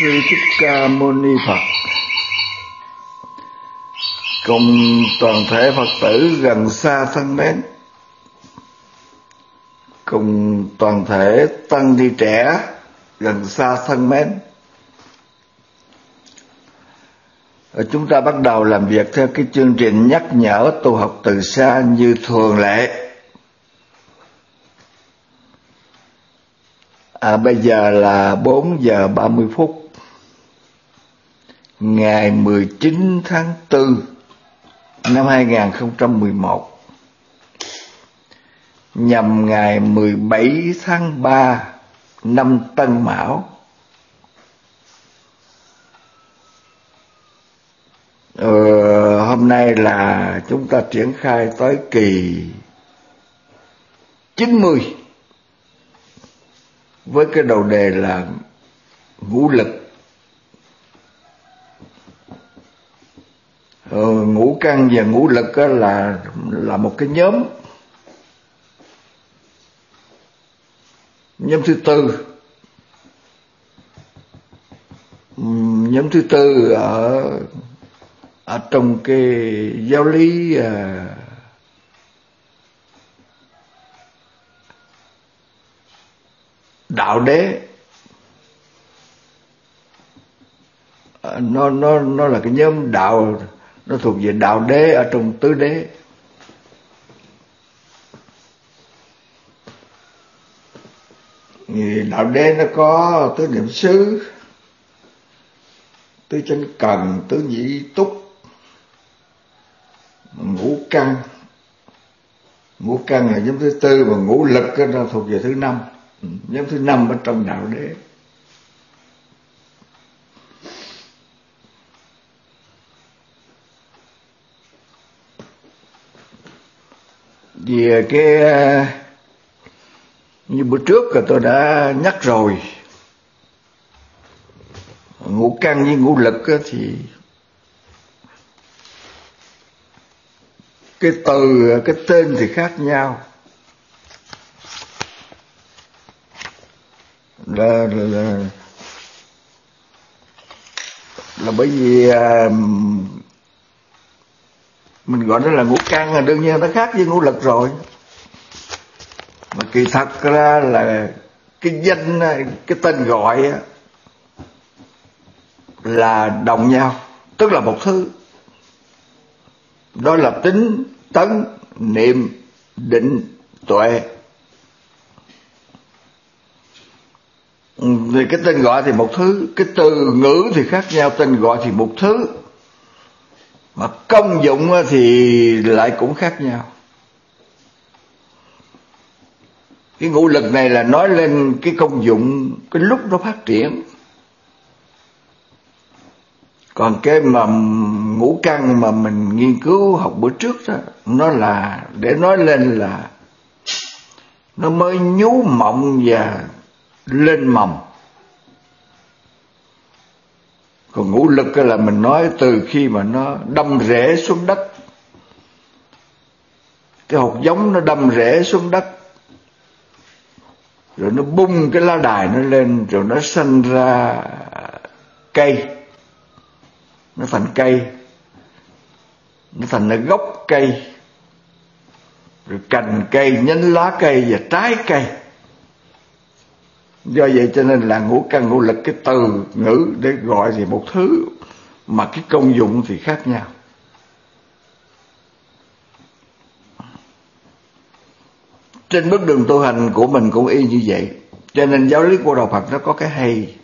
sư thích ca mâu ni phật. Cùng toàn thể phật tử gần xa thân mến cùng toàn thể tăng ni trẻ gần xa thân mến chúng ta bắt đầu làm việc theo cái chương trình nhắc nhở tu học từ xa như thường lệ. À, bây giờ là 4 giờ 30 phút. Ngày 19 tháng 4 năm 2011 Nhằm ngày 17 tháng 3 năm Tân Mão ờ, Hôm nay là chúng ta triển khai tới kỳ 90 với cái đầu đề là vũ lực ờ, ngũ căn và ngũ lực là là một cái nhóm. Nhóm thứ tư. Nhóm thứ tư ở ở trong cái giáo lý à, đạo đế. Ờ, nó nó nó là cái nhóm đạo nó thuộc về đạo đế ở trong tứ đế. Thì đạo đế nó có tứ niệm xứ, tứ chân cần, tứ nhị túc, ngũ căn. Ngũ căn là nhóm thứ tư và ngũ lực nó thuộc về thứ năm. Ừ, nhóm thứ năm ở trong đạo đế. Về cái ờ, như bữa trước là tôi đã nhắc rồi. Ngũ căn với ngũ lực thì cái từ cái tên thì khác nhau. Là là, là, là bởi vì ờ, mình gọi nó là ngũ căn là đương nhiên nó khác với ngũ lực rồi. Mà kỳ thật ra là cái danh, cái tên gọi là đồng nhau, tức là một thứ. Đó là tính, tấn, niệm, định, tuệ. Thì cái tên gọi thì một thứ, cái từ ngữ thì khác nhau, tên gọi thì một thứ mà công dụng thì lại cũng khác nhau. Cái ngũ lực này là nói lên cái công dụng, cái lúc nó phát triển. Còn cái mà ngũ căn mà mình nghiên cứu học bữa trước đó, nó là, để nói lên là nó mới nhú mộng và lên mầm. Còn ngũ lực là mình nói từ khi mà nó đâm rễ xuống đất. Cái hột giống nó đâm rễ xuống đất. Rồi nó bung cái lá đài nó lên, rồi nó sinh ra cây. Nó thành cây. Nó thành là gốc cây. Rồi cành cây, nhánh lá cây và trái cây do vậy cho nên là ngũ căn, ngũ lực, cái từ ngữ để gọi thì một thứ, mà cái công dụng thì khác nhau. Trên bước đường tu hành của mình cũng y như vậy. Cho nên giáo lý của đạo Phật nó có cái hay.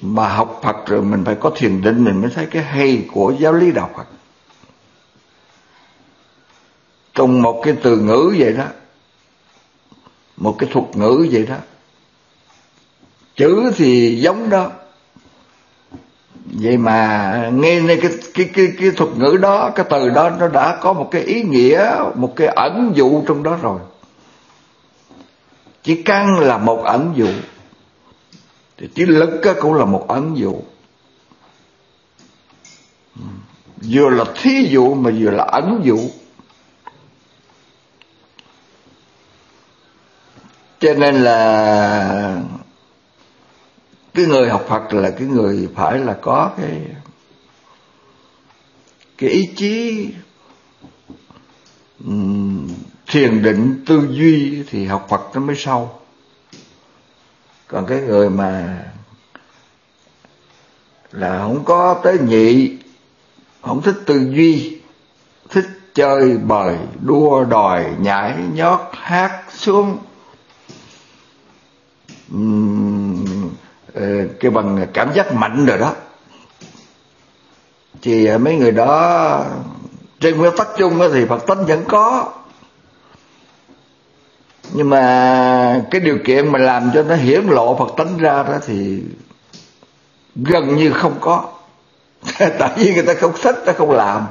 Mà học Phật rồi mình phải có thiền định, mình mới thấy cái hay của giáo lý đạo Phật. Trong một cái từ ngữ vậy đó một cái thuật ngữ vậy đó. Chữ thì giống đó. Vậy mà nghe nên cái cái cái cái thuật ngữ đó, cái từ đó nó đã có một cái ý nghĩa, một cái ẩn dụ trong đó rồi. Chỉ căn là một ẩn dụ. Thì chữ lực cũng là một ẩn dụ. Vừa là thí dụ mà vừa là ẩn dụ. Cho nên là cái người học Phật là cái người phải là có cái cái ý chí um, thiền định tư duy thì học Phật nó mới sâu. Còn cái người mà là không có tới nhị không thích tư duy thích chơi bời đua đòi nhảy nhót hát xuống cái ờ, bằng cảm giác mạnh rồi đó. Thì ờ, mấy người đó, trên nguyên tắc chung thì phật tánh vẫn có. Nhưng mà cái điều kiện mà làm cho nó hiển lộ phật tánh ra đó thì gần như không có. Tại vì người ta không thích ta không làm.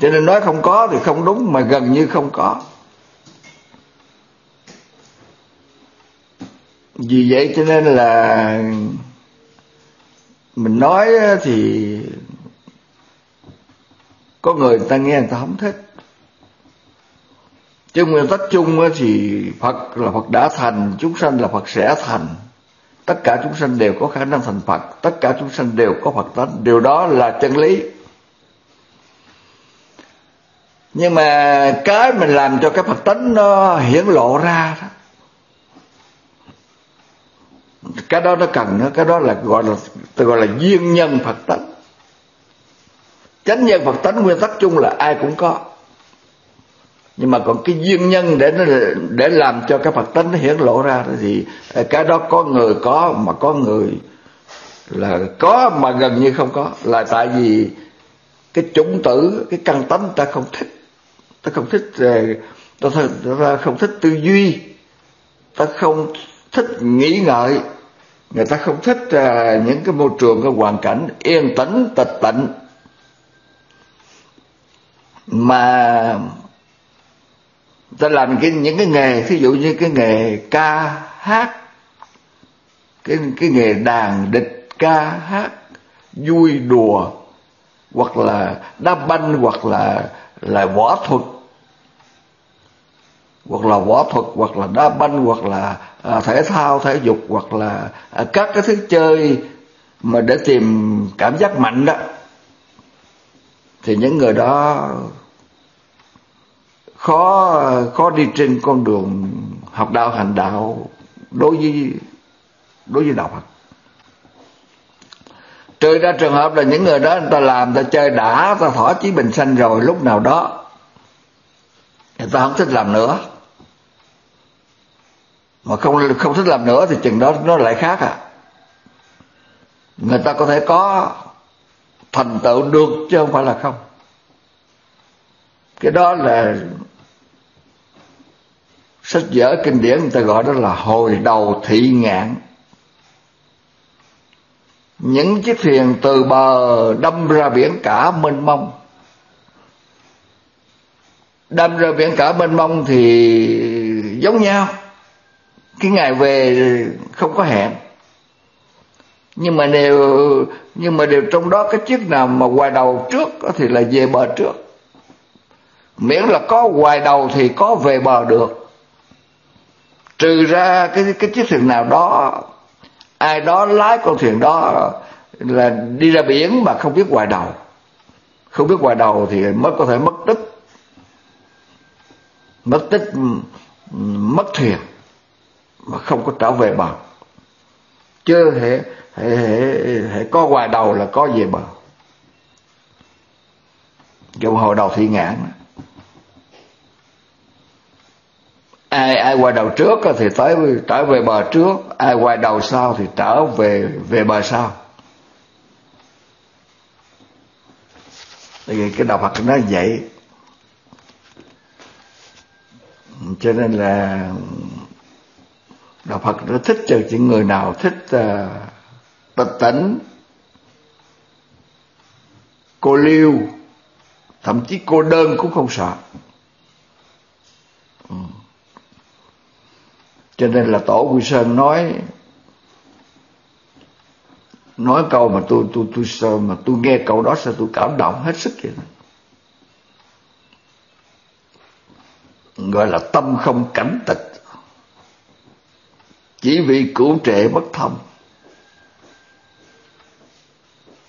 Cho nên nói không có thì không đúng mà gần như không có. Vì vậy cho nên là mình nói thì có người ta nghe người ta không thích. Chứ nguyên tắc chung thì phật là phật đã thành, chúng sanh là phật sẽ thành. Tất cả chúng sanh đều có khả năng thành phật, tất cả chúng sanh đều có phật tánh. Điều đó là chân lý. Nhưng mà cái mình làm cho cái phật tánh nó hiển lộ ra đó cái đó nó cần nữa cái đó là gọi là tôi gọi là duyên nhân phật tánh. Chánh nhân phật tánh nguyên tắc chung là ai cũng có. Nhưng mà còn cái duyên nhân để nó để làm cho cái phật tánh nó hiển lộ ra thì cái đó có người có mà có người là có mà gần như không có. Là tại vì cái chủng tử cái căn tánh ta không thích. Ta không thích ờ, ta, ta không thích tư duy. Ta không thích nghĩ ngợi. Người ta không thích uh, những cái môi trường cái hoàn cảnh yên tĩnh tịch tịnh. Mà ta làm cái những cái nghề ví dụ như cái nghề ca hát cái cái nghề đàn địch ca hát vui đùa hoặc là đá banh hoặc là là võ thuật hoặc là võ thuật hoặc là đá banh hoặc là à, thể thao thể dục hoặc là à, các cái thứ chơi mà để tìm cảm giác mạnh đó thì những người đó khó khó đi trên con đường học đạo hành đạo đối với đối với đạo Phật. Trừ ra trường hợp là những người đó người ta làm người ta chơi đã ta thỏa chí bình sanh rồi lúc nào đó người ta không thích làm nữa mà không không thích làm nữa thì chừng đó nó lại khác à. Người ta có thể có thành tựu được chứ không phải là không. Cái đó là sách vở kinh điển người ta gọi đó là hồi đầu thị ngạn. Những chiếc thuyền từ bờ đâm ra biển cả mênh mông. Đâm ra biển cả mênh mông thì giống nhau cái ngày về không có hẹn. Nhưng mà đều, nhưng mà đều trong đó cái chiếc nào mà hoài đầu trước thì là về bờ trước. Miễn là có hoài đầu thì có về bờ được. Trừ ra cái cái chiếc thuyền nào đó, ai đó lái con thuyền đó là đi ra biển mà không biết hoài đầu. Không biết hoài đầu thì mới có thể mất tích. Mất tích, mất thuyền mà không có trở về bờ. Chưa hệ hệ hệ, hệ có hoài đầu là có về bờ. Trong hồi đầu thị ngạn ai ai qua đầu trước thì tới trở về bờ trước. Ai qua đầu sau thì trở về về bờ sau. Tại vì cái đạo Phật nó vậy. Cho nên là đạo phật nó thích cho những người nào thích ờ, uh, tịch tỉnh cô liêu thậm chí cô đơn cũng không sợ ừ. cho nên là tổ quy sơn nói nói câu mà tôi tôi tôi sao mà tôi nghe câu đó sao tôi cảm động hết sức vậy đó. gọi là tâm không cảnh tịch chỉ vì cửu trệ bất thông.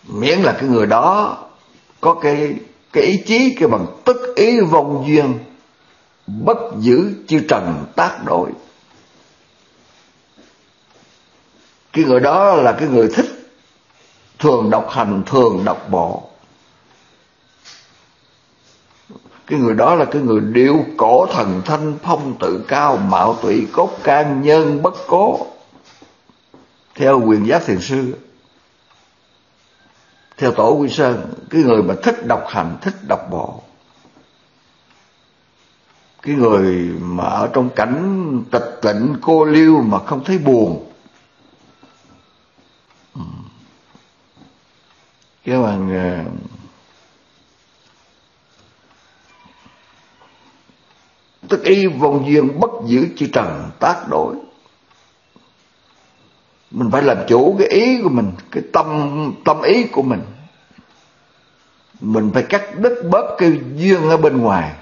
Miễn là cái người đó có cái cái ý chí, cái bằng tức ý vong duyên, bất giữ chư trần tác đổi cái người đó là cái người thích thường độc hành, thường độc bộ. Cái người đó là cái người điệu cổ thần thanh phong tự cao, mạo tụy, cốt can, nhân, bất cố. Theo quyền giác thiền sư, theo tổ quy sơn, cái người mà thích đọc hành, thích đọc bộ. Cái người mà ở trong cảnh tịch tịnh, cô liêu mà không thấy buồn. Ừ. Cái bằng tức y vong duyên bất giữ chư trần tác đổi. Mình phải làm chủ cái ý của mình, cái tâm tâm ý của mình. Mình phải cắt đứt bớt cái duyên ở bên ngoài.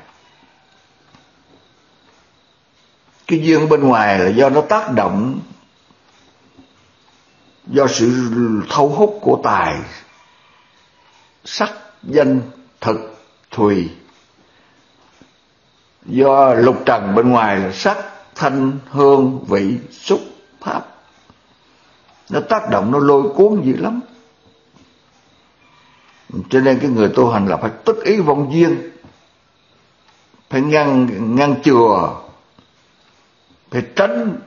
Cái duyên bên ngoài là do nó tác động, do sự thâu hút của tài, sắc, danh, thực, thùy do lục trần bên ngoài là sắc thanh hương vị xúc pháp. Nó tác động, nó lôi cuốn dữ lắm. Cho nên cái người tu hành là phải tức ý vong duyên. Phải ngăn ngăn chừa. Phải tránh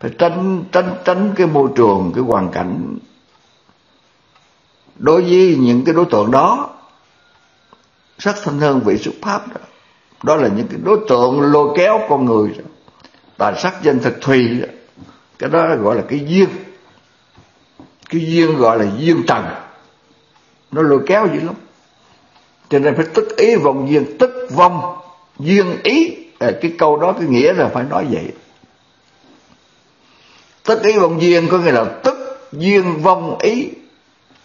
phải tránh tránh tránh cái môi trường, cái hoàn cảnh. Đối với những cái đối tượng đó, sắc thanh hương vị xuất pháp đó đó là những cái đối tượng lôi kéo con người tài sắc danh thực thùy cái đó gọi là cái duyên. Cái duyên gọi là duyên trần. Nó lôi kéo dữ lắm. Cho nên phải tức ý vòng duyên tức vong duyên ý. À, cái câu đó cái nghĩa là phải nói vậy. Tức ý vong duyên có nghĩa là tức duyên vong ý.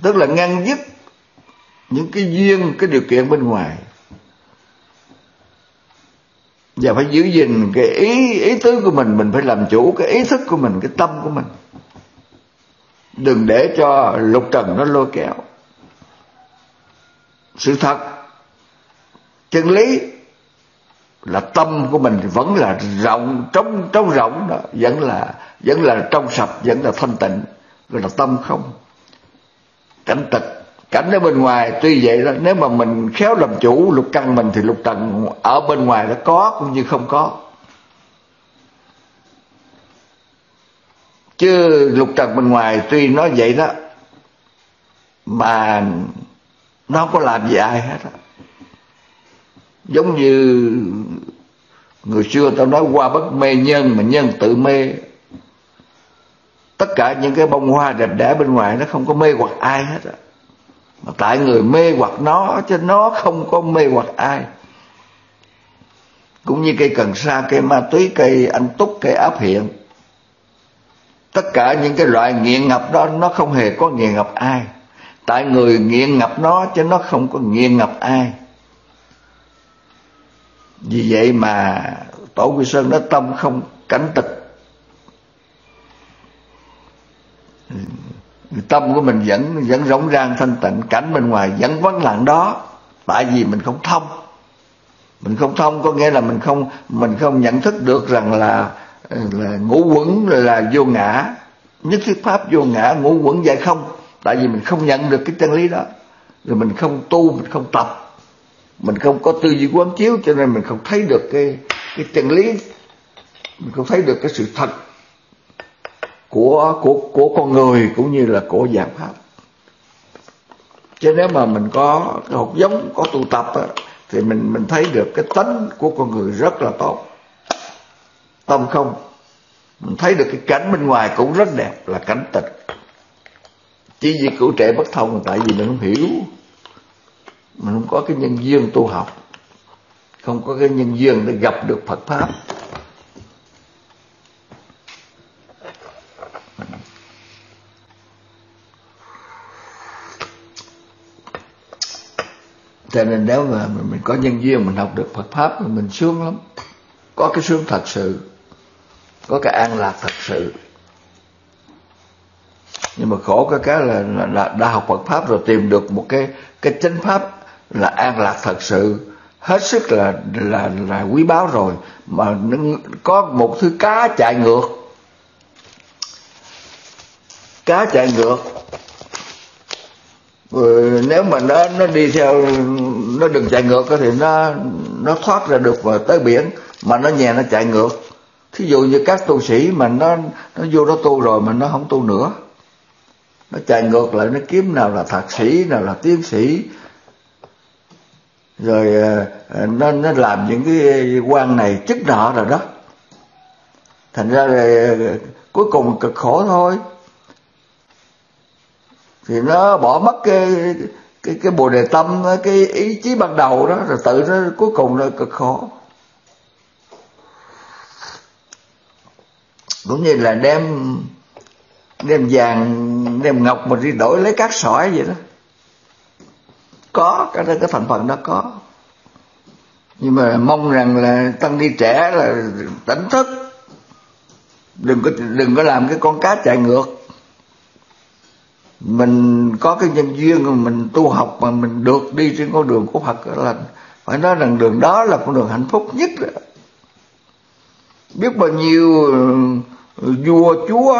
Tức là ngăn dứt những cái duyên cái điều kiện bên ngoài và phải giữ gìn cái ý ý tứ của mình. Mình phải làm chủ cái ý thức của mình, cái tâm của mình. Đừng để cho lục trần nó lôi kéo. Sự thật, chân lý là tâm của mình vẫn là rộng trống trống rộng đó, vẫn là vẫn là trong sạch, vẫn là thanh tịnh. Gọi là tâm không. Cảnh tịch cảnh ở bên ngoài tuy vậy đó, nếu mà mình khéo làm chủ lục căn mình thì lục trần ở bên ngoài nó có cũng như không có. Chứ lục trần bên ngoài tuy nó vậy đó, mà nó không có làm gì ai hết đó. giống như người xưa tao nói qua bất mê nhân mà nhân tự mê. Tất cả những cái bông hoa đẹp đẽ bên ngoài nó không có mê hoặc ai hết á mà tại người mê hoặc nó cho nó không có mê hoặc ai. Cũng như cây cần sa, cây ma túy, cây anh túc, cây áp hiện. Tất cả những cái loại nghiện ngập đó, nó không hề có nghiện ngập ai. Tại người nghiện ngập nó chứ nó không có nghiện ngập ai. Vì vậy mà tổ quy sơn nó tâm không cảnh tịch tâm của mình vẫn vẫn rỗng rang, thanh tịnh. Cảnh bên ngoài vẫn vắng lặng đó. Tại vì mình không thông. Mình không thông có nghĩa là mình không mình không nhận thức được rằng là là ngũ quẩn là vô ngã. Nhất thiết pháp vô ngã, ngũ quẩn giải không? Tại vì mình không nhận được cái chân lý đó. Rồi mình không tu, mình không tập. Mình không có tư duy quán chiếu, cho nên mình không thấy được cái cái chân lý. Mình không thấy được cái sự thật của của của con người cũng như là của giảng pháp. Cho nếu mà mình có cái hột giống có tu tập á, thì mình mình thấy được cái tánh của con người rất là tốt. Tâm không? Mình thấy được cái cảnh bên ngoài cũng rất đẹp là cảnh tịch. Chỉ vì cửu trẻ bất thông là tại vì mình không hiểu. Mình không có cái nhân duyên tu học. Không có cái nhân duyên để gặp được Phật pháp. Cho nên nếu mà mình có nhân duyên mình học được Phật pháp thì mình sướng lắm. Có cái sướng thật sự có cái an lạc thật sự. Nhưng mà khổ cái cái là, là, là đã học Phật pháp rồi tìm được một cái cái chánh pháp là an lạc thật sự. Hết sức là là là quý báu rồi mà có một thứ cá chạy ngược. Cá chạy ngược rồi nếu mà nó nó đi theo, nó đừng chạy ngược thì nó nó thoát ra được và tới biển, mà nó nhẹ nó chạy ngược. Thí dụ như các tu sĩ mà nó nó vô đó tu rồi mà nó không tu nữa, nó chạy ngược lại, nó kiếm nào là thạc sĩ, nào là tiến sĩ. Rồi ờ, ờ, nó nó làm những cái quan này chức nọ rồi đó. Thành ra là cuối cùng cực khổ thôi thì nó bỏ mất cái cái cái bồ đề tâm, cái ý chí ban đầu đó, rồi tự nó cuối cùng là cực khổ. Cũng như là đem đem vàng, đem ngọc mà đi đổi lấy cát sỏi vậy đó. Có, cái cái thành phần đó có. Nhưng mà mong rằng là tăng đi trẻ là tỉnh thức. Đừng có đừng có làm cái con cá chạy ngược mình có cái nhân duyên mà mình tu học mà mình được đi trên con đường của Phật là phải nói rằng đường đó là con đường hạnh phúc nhất đó. biết bao nhiêu ừ, vua, chúa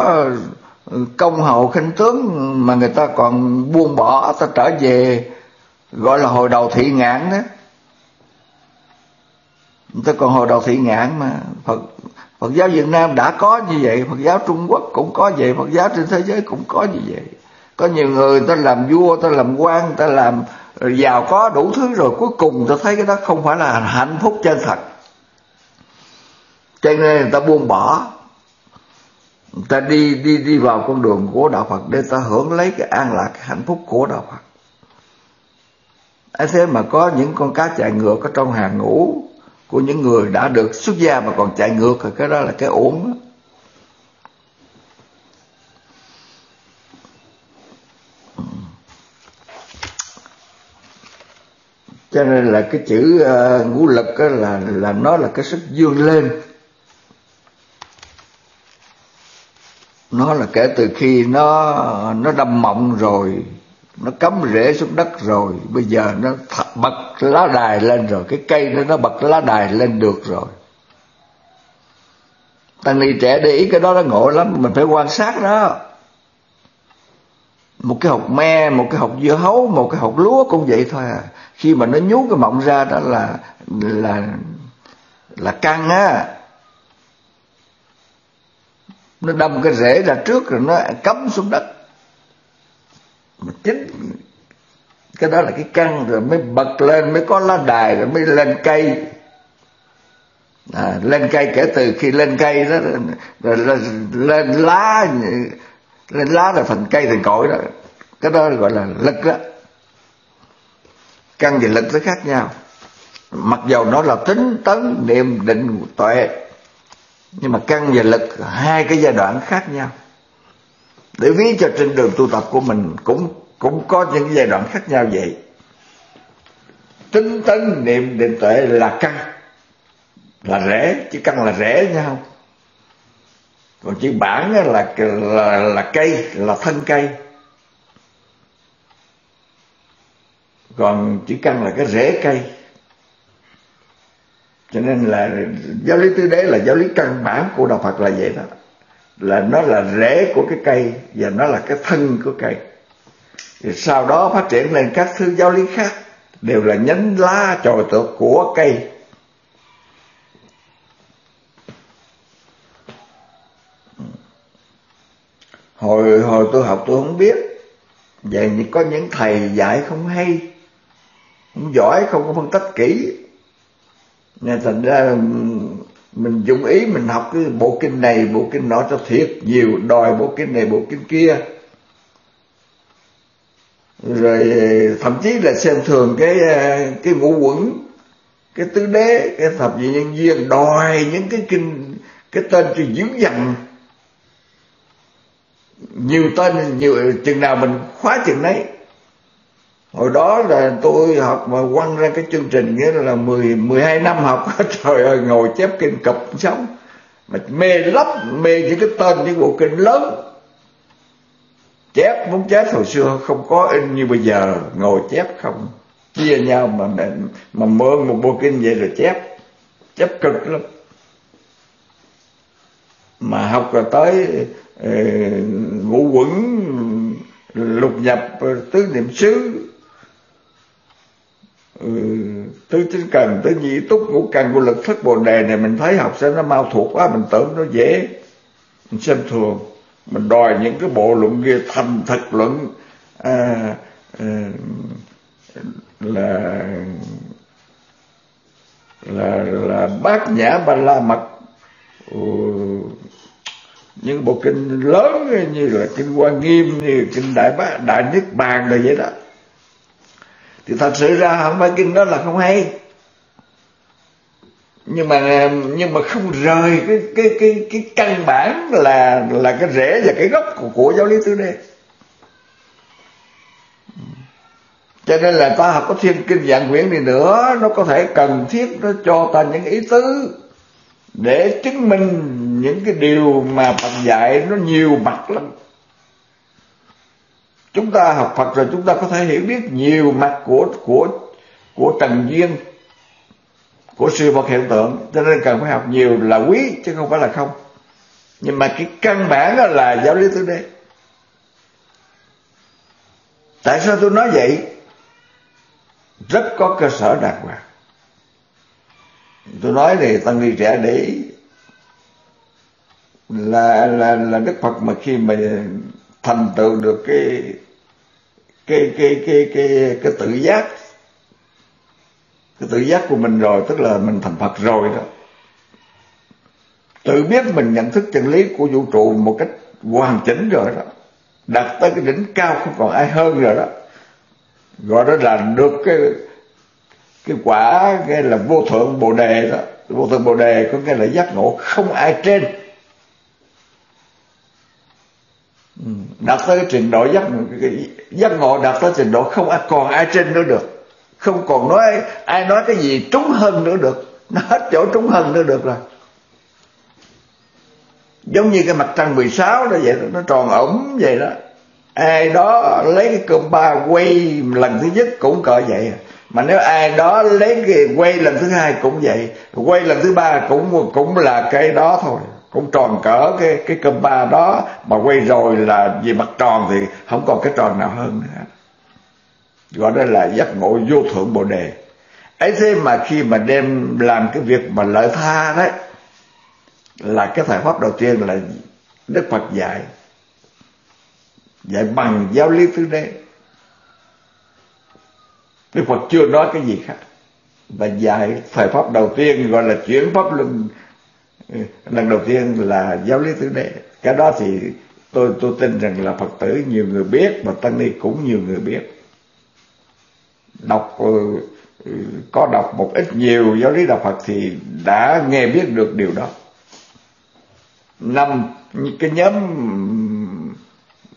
ừ, công hậu khinh tướng mà người ta còn buông bỏ, ta trở về gọi là hồi đầu thị ngạn đó. Người ta còn hồi đầu thị ngạn mà. Phật Phật giáo Việt Nam đã có như vậy, Phật giáo Trung Quốc cũng có vậy, Phật giáo trên thế giới cũng có như vậy có nhiều người ta làm vua, ta làm quan, ta làm giàu có đủ thứ rồi, cuối cùng ta thấy cái đó không phải là hạnh phúc chân thật. Cho nên người ta buông bỏ. Người ta đi đi đi vào con đường của đạo Phật để ta hưởng lấy cái an lạc, cái hạnh phúc của đạo Phật. Ấy thế mà có những con cá chạy ngược ở trong hàng ngũ của những người đã được xuất gia mà còn chạy ngược thì cái đó là cái uổng đó. Cho nên là cái chữ uh, ngũ lực đó là là nó là cái sức dương lên. Nó là kể từ khi nó nó đâm mộng rồi nó cắm rễ xuống đất rồi bây giờ nó thật bật lá đài lên rồi cái cây nó nó bật lá đài lên được rồi. Tăng ni trẻ để ý cái đó nó ngộ lắm mình phải quan sát đó. Một cái hột me một cái hột dưa hấu một cái hột lúa cũng vậy thôi à khi mà nó nhú cái mộng ra đó là là là căng á. Nó đâm cái rễ ra trước rồi nó cắm xuống đất. Mà chính cái đó là cái căng rồi mới bật lên mới có lá đài rồi mới lên cây. À, lên cây kể từ khi lên cây đó rồi lên, lên lá lên lá là thành cây thành cội đó. Cái đó gọi là lực đó căn và lực nó khác nhau. Mặc dầu nó là tính tấn, niệm, định, tuệ, nhưng mà căn và lực hai cái giai đoạn khác nhau. Để ví cho trên đường tu tập của mình cũng cũng có những giai đoạn khác nhau vậy. Tính tấn, niệm, định, tuệ là căn. Là rễ, chứ căn là rễ nhau còn chữ bản là là là cây, là thân cây. Còn chữ căn là cái rễ cây. Cho nên là giáo lý tứ đế là giáo lý căn bản của đạo phật là vậy đó. Là nó là rễ của cái cây và nó là cái thân của cây. Thì sau đó phát triển lên các thứ giáo lý khác đều là nhánh lá trồi tược của cây. Hồi hồi tôi học tôi không biết, vậy có những thầy dạy không hay không giỏi không có phân tích kỹ. Nên thành ra ừ, mình dụng ý mình học cái bộ kinh này, bộ kinh nọ cho thiệt nhiều, đòi bộ kinh này, bộ kinh kia. Rồi, thậm chí là xem thường cái ờ, cái ngũ quẩn, cái tứ đế, cái thập nhị nhân duyên, đòi những cái kinh, cái tên cho dữ dằn. Nhiều tên, nhiều, chừng nào mình khóa chừng đấy hồi đó là tôi học mà quăng ra cái chương trình nghĩa là mười mười hai năm học. Trời ơi ngồi chép kinh cập sống. Mà mê lắm mê những cái tên những bộ kinh lớn. Chép muốn chép hồi xưa không có in như bây giờ ngồi chép không chia nhau mà mà, mà mượn một bộ kinh vậy rồi chép. Chép cực lắm. Mà học rồi tới ờ, ngũ quẩn lục nhập tứ niệm xứ ừ, tứ chính cần tứ nhị túc ngũ cần của lực thất bồ đề này mình thấy học sinh nó mau thuộc quá mình tưởng nó dễ. Mình xem thường mình đòi những cái bộ luận kia thành thật luận à, à, là là là bát nhã ba la mật. Ừ, những bộ kinh lớn như là kinh quan nghiêm như kinh đại bá đại niết bàn rồi vậy đó thì thật sự ra không phải kinh đó là không hay. Nhưng mà nhưng mà không rời cái cái cái cái căn bản là là cái rễ và cái gốc của, của giáo lý tứ đế. Cho nên là ta học có thiên kinh dạng quyển đi nữa nó có thể cần thiết nó cho ta những ý tứ để chứng minh những cái điều mà Phật dạy nó nhiều mặt lắm chúng ta học Phật rồi chúng ta có thể hiểu biết nhiều mặt của của của trần duyên, của siêu vật hiện tượng. Cho nên cần phải học nhiều là quý, chứ không phải là không. Nhưng mà cái căn bản đó là giáo lý tứ đế. Tại sao tôi nói vậy? Rất có cơ sở đàng hoàng. Tôi nói thì tăng ni trẻ để ý. Là là là đức phật mà khi mà thành tựu được cái cái cái cái cái cái tự giác. Cái tự giác của mình rồi, tức là mình thành phật rồi đó. Tự biết mình nhận thức chân lý của vũ trụ một cách hoàn chỉnh rồi đó. Đạt tới cái đỉnh cao không còn ai hơn rồi đó. Gọi đó là được cái cái quả, cái là vô thượng bồ đề đó. Vô thượng bồ đề có nghĩa là giác ngộ không ai trên ừ, Ừ. đạt tới cái trình độ giác giác ngộ đạt tới trình độ không ai còn ai trên nữa được. Không còn nói ai nói cái gì trúng hơn nữa được. Nó hết chỗ trúng hơn nữa được rồi. Giống như cái mặt trăng 16 đó vậy đó, nó tròn ổng vậy đó. Ai đó lấy cái cơm ba quay lần thứ nhất cũng cỡ vậy. Mà nếu ai đó lấy cái quay lần thứ hai cũng vậy quay lần thứ ba cũng cũng là cái đó thôi cũng tròn cỡ cái cái cơm ba đó, mà quay rồi là vì mặt tròn thì không còn cái tròn nào hơn nữa. Gọi đó là giác ngộ vô thượng bồ đề. Ấy thế mà khi mà đem làm cái việc mà lợi tha đấy, là cái thời pháp đầu tiên là đức phật dạy. Dạy bằng giáo lý tứ đế. Đức phật chưa nói cái gì khác. Và dạy thời pháp đầu tiên gọi là chuyển pháp luân Ừ, lần đầu tiên là giáo lý tứ đế cái đó thì tôi tôi tin rằng là phật tử nhiều người biết và tăng ni cũng nhiều người biết. Đọc ừ, ừ, có đọc một ít nhiều giáo lý đạo Phật thì đã nghe biết được điều đó. Năm, cái nhóm,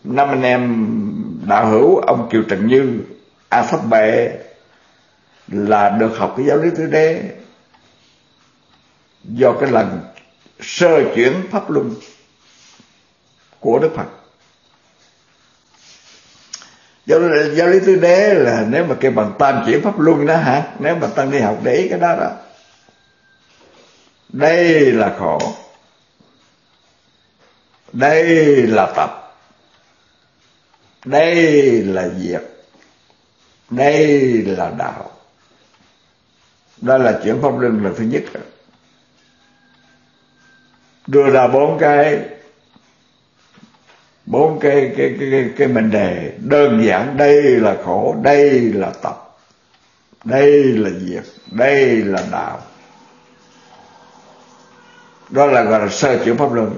năm anh em đạo hữu ông Kiều Trần Như, A Pháp Bệ là được học cái giáo lý tứ đế do cái lần sơ chuyển pháp luân của Đức Phật. Giáo, giáo lý tứ đế là nếu mà kêu bằng tam chuyển pháp luân đó hả? Nếu mà tăng đi học để ý cái đó đó. Đây là khổ. Đây là tập. Đây là diệt. Đây là đạo. Đó là chuyển pháp luân là thứ nhất đưa ra bốn cái bốn cái cái cái cái, cái mệnh đề. Đơn giản đây là khổ đây là tập đây là diệt đây là đạo. Đó là gọi là sơ chuyển pháp luân.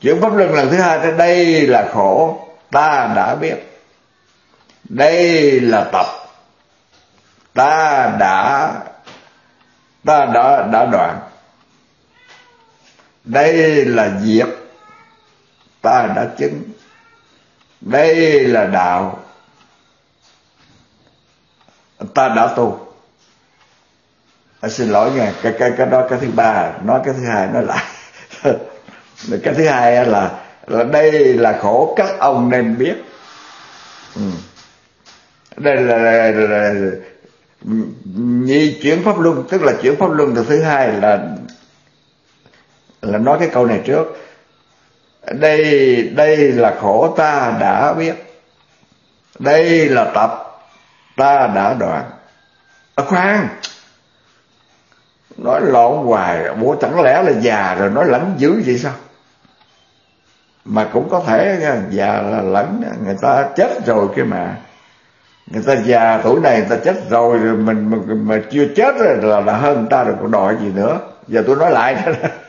Chuyển pháp luân lần thứ hai đây là khổ ta đã biết. Đây là tập. Ta đã ta đã đã đoạn đây là diệt ta đã chứng đây là đạo ta đã tu à, xin lỗi nha cái cái cái đó cái thứ ba nói cái thứ hai nói lại cái thứ hai là là đây là khổ các ông nên biết ừ. đây là, là, là, là nhị chuyển pháp luân tức là chuyển pháp luân từ thứ hai là là nói cái câu này trước. Đây đây là khổ ta đã biết. Đây là tập ta đã đoạn. À, khoan. Nói lộn hoài. Bố chẳng lẽ là già rồi nói lẫn dữ vậy sao? Mà cũng có thể già là lẫn người ta chết rồi kia mà. Người ta già tuổi này người ta chết rồi rồi mình mà, mà chưa chết rồi là, là hơn người ta rồi còn đòi gì nữa? Giờ tôi nói lại.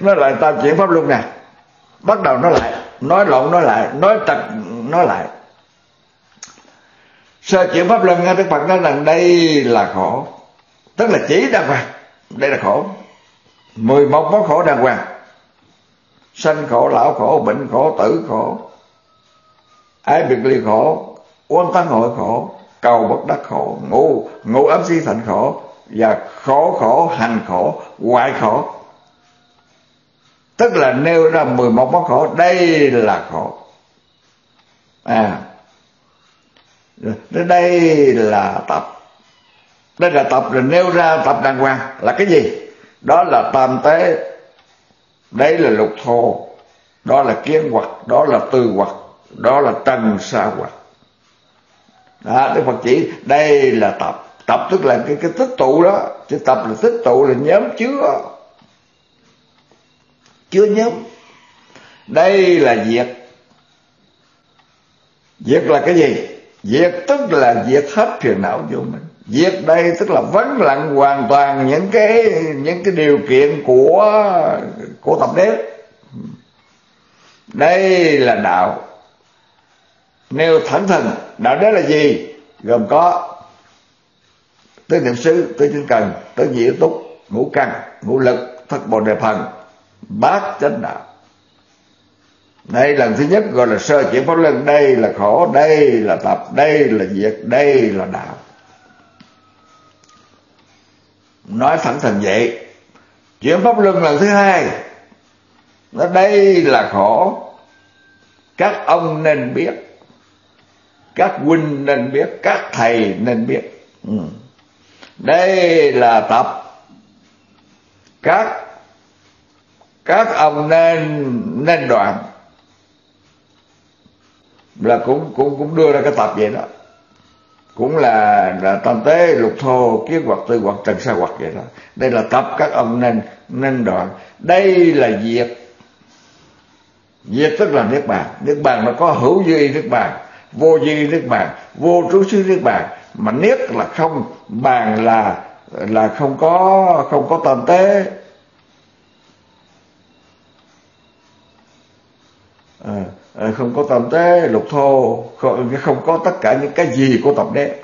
nói lại ta chuyển pháp luân nè. Bắt đầu nói lại, nói lộn nói lại, nói tật nói lại. Sơ chuyển pháp luân đức phật nói rằng đây là khổ. Tức là chỉ đàng hoàng. Đây là khổ. Mười một món khổ đàng hoàng. Sanh khổ, lão khổ, bệnh khổ, tử khổ. Ái biệt ly khổ, uốn tăng hội khổ, cầu bất đắc khổ ngủ ngủ ấm si thành khổ, và khổ khổ, hành khổ, hoại khổ tức là nêu ra mười một món khổ. Đây là khổ. À. Đây là tập. Đây là tập rồi nêu ra tập đàng hoàng. Là cái gì? Đó là tam tế. Đây là lục thô. Đó là kiến hoặc. Đó là tư hoặc. Đó là trần sa hoặc. Đó, đức phật chỉ đây là tập. Tập tức là cái cái tích tụ đó. Chứ tập là tích tụ là nhóm chứa chưa nhóm đây là diệt diệt là cái gì? Diệt tức là diệt hết phiền não vô mình. Diệt đây tức là vấn lặng hoàn toàn những cái những cái điều kiện của của tập đế. Đây là đạo. Nêu thẳng thần, đạo đế là gì? Gồm có tứ niệm xứ, tứ chính cần, tứ nhị túc, ngũ căn, ngũ lực, thất bồ đề phần bát chánh đạo. Đây lần thứ nhất gọi là sơ chuyển pháp luân. Đây là khổ, đây là tập, đây là diệt đây là đạo. Nói thẳng thành vậy, chuyển pháp luân lần thứ hai nó đây là khổ. Các ông nên biết, các huynh nên biết, các thầy nên biết. Ừ. đây là tập. Các các ông nên nên đoạn. Là cũng cũng cũng đưa ra cái tập vậy đó. Cũng là là tam tế lục thô, kiến hoặc tư hoặc trần sa hoặc vậy đó. Đây là tập các ông nên nên đoạn. Đây là diệt diệt tức là niết bàn. Niết bàn nó có hữu duy niết bàn, vô duy niết bàn, vô trú xứ niết bàn. Mà niết là không, bàn là là không có không có tam tế. À, à không có tam tế lục thô không, không có tất cả những cái gì của tập đế.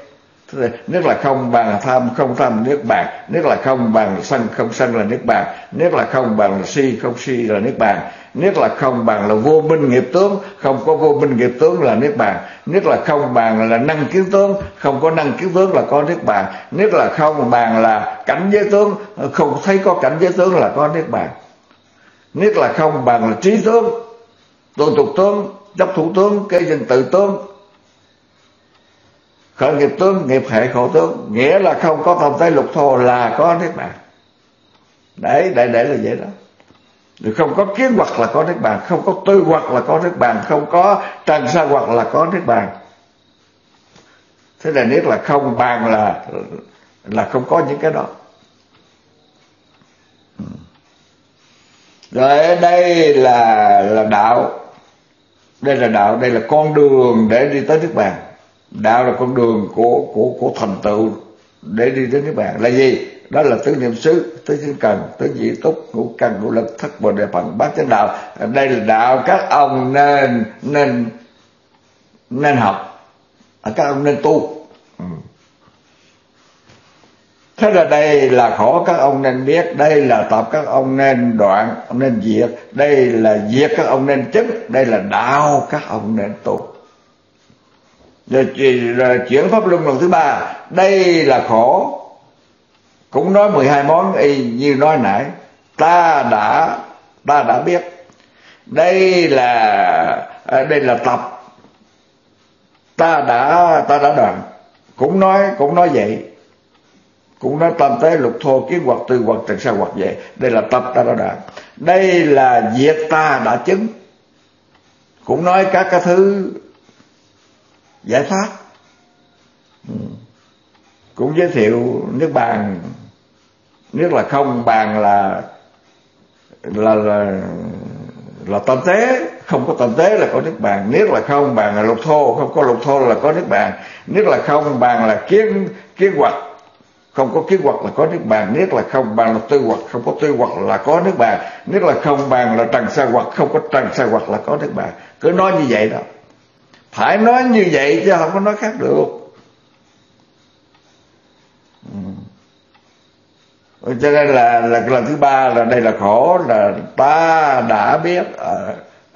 Nước là không bằng tham không tham nước bạc. Nước là không bằng sân không sân là nước bạc. Nước là không bằng là si không si là nước bạc. Nước là không bằng là vô minh nghiệp tướng không có vô minh nghiệp tướng là nước bạc. Nước là không bằng là năng kiến tướng không có năng kiến tướng là có nước bạc. Nước là không bằng là cảnh giới tướng không thấy có cảnh giới tướng là có nước bạc. Nước là không bằng là trí tướng tôn tục tướng chấp thủ tướng cây danh tự tướng khởi nghiệp tướng nghiệp hệ khổ tướng nghĩa là không có thông tế lục thô là có niết bàn đấy để để là vậy đó. Rồi không có kiến hoặc là có niết bàn không có tư hoặc là có niết bàn không có trần sa hoặc là có niết bàn thế là niết là không bàn là là không có những cái đó. Rồi đây là là đạo đây là đạo, đây là con đường để đi tới nước bàn. Đạo là con đường của của của thành tựu để đi tới nước bạn là gì? Đó là tứ niệm xứ, tứ thiên cần, tứ nhị túc, ngũ căn, ngũ lực, thất bồ đề phần bát chánh đạo. Đây là đạo các ông nên nên nên học. Các ông nên tu. Ừ thế là đây là khổ các ông nên biết đây là tập các ông nên đoạn nên diệt. Đây là diệt các ông nên chứng đây là đạo các ông nên tu. Rồi, chuyển pháp luân lần thứ ba đây là khổ. Cũng nói 12 món y như nói nãy ta đã ta đã biết. Đây là à, đây là tập. Ta đã ta đã đoạn. Cũng nói cũng nói vậy cũng nói tam tế lục thô kiến hoặc tư hoặc trần sa hoặc vậy đây là tập ta đã đạt. Đây là diệt ta đã chứng. Cũng nói các cái thứ giải thoát. Ừ. Cũng giới thiệu nước bàn. Nước là không, bàn là là là là tam tế. Không có tam tế là có nước bàn. Nước là không, bàn là lục thô. Không có lục thô là có nước bàn. Nước là không, bàn là kiến kiến hoặc không có kiến hoặc là có nước bàn. Nước là không bàn là tư hoặc không có tư hoặc là có nước bàn. Nước là không bàn là trần sa hoặc không có trần sa hoặc là có nước bàn. Cứ nói như vậy đó. Phải nói như vậy chứ không có nói khác được. Ừ. cho nên là là lần thứ ba là đây là khổ là ta đã biết. À,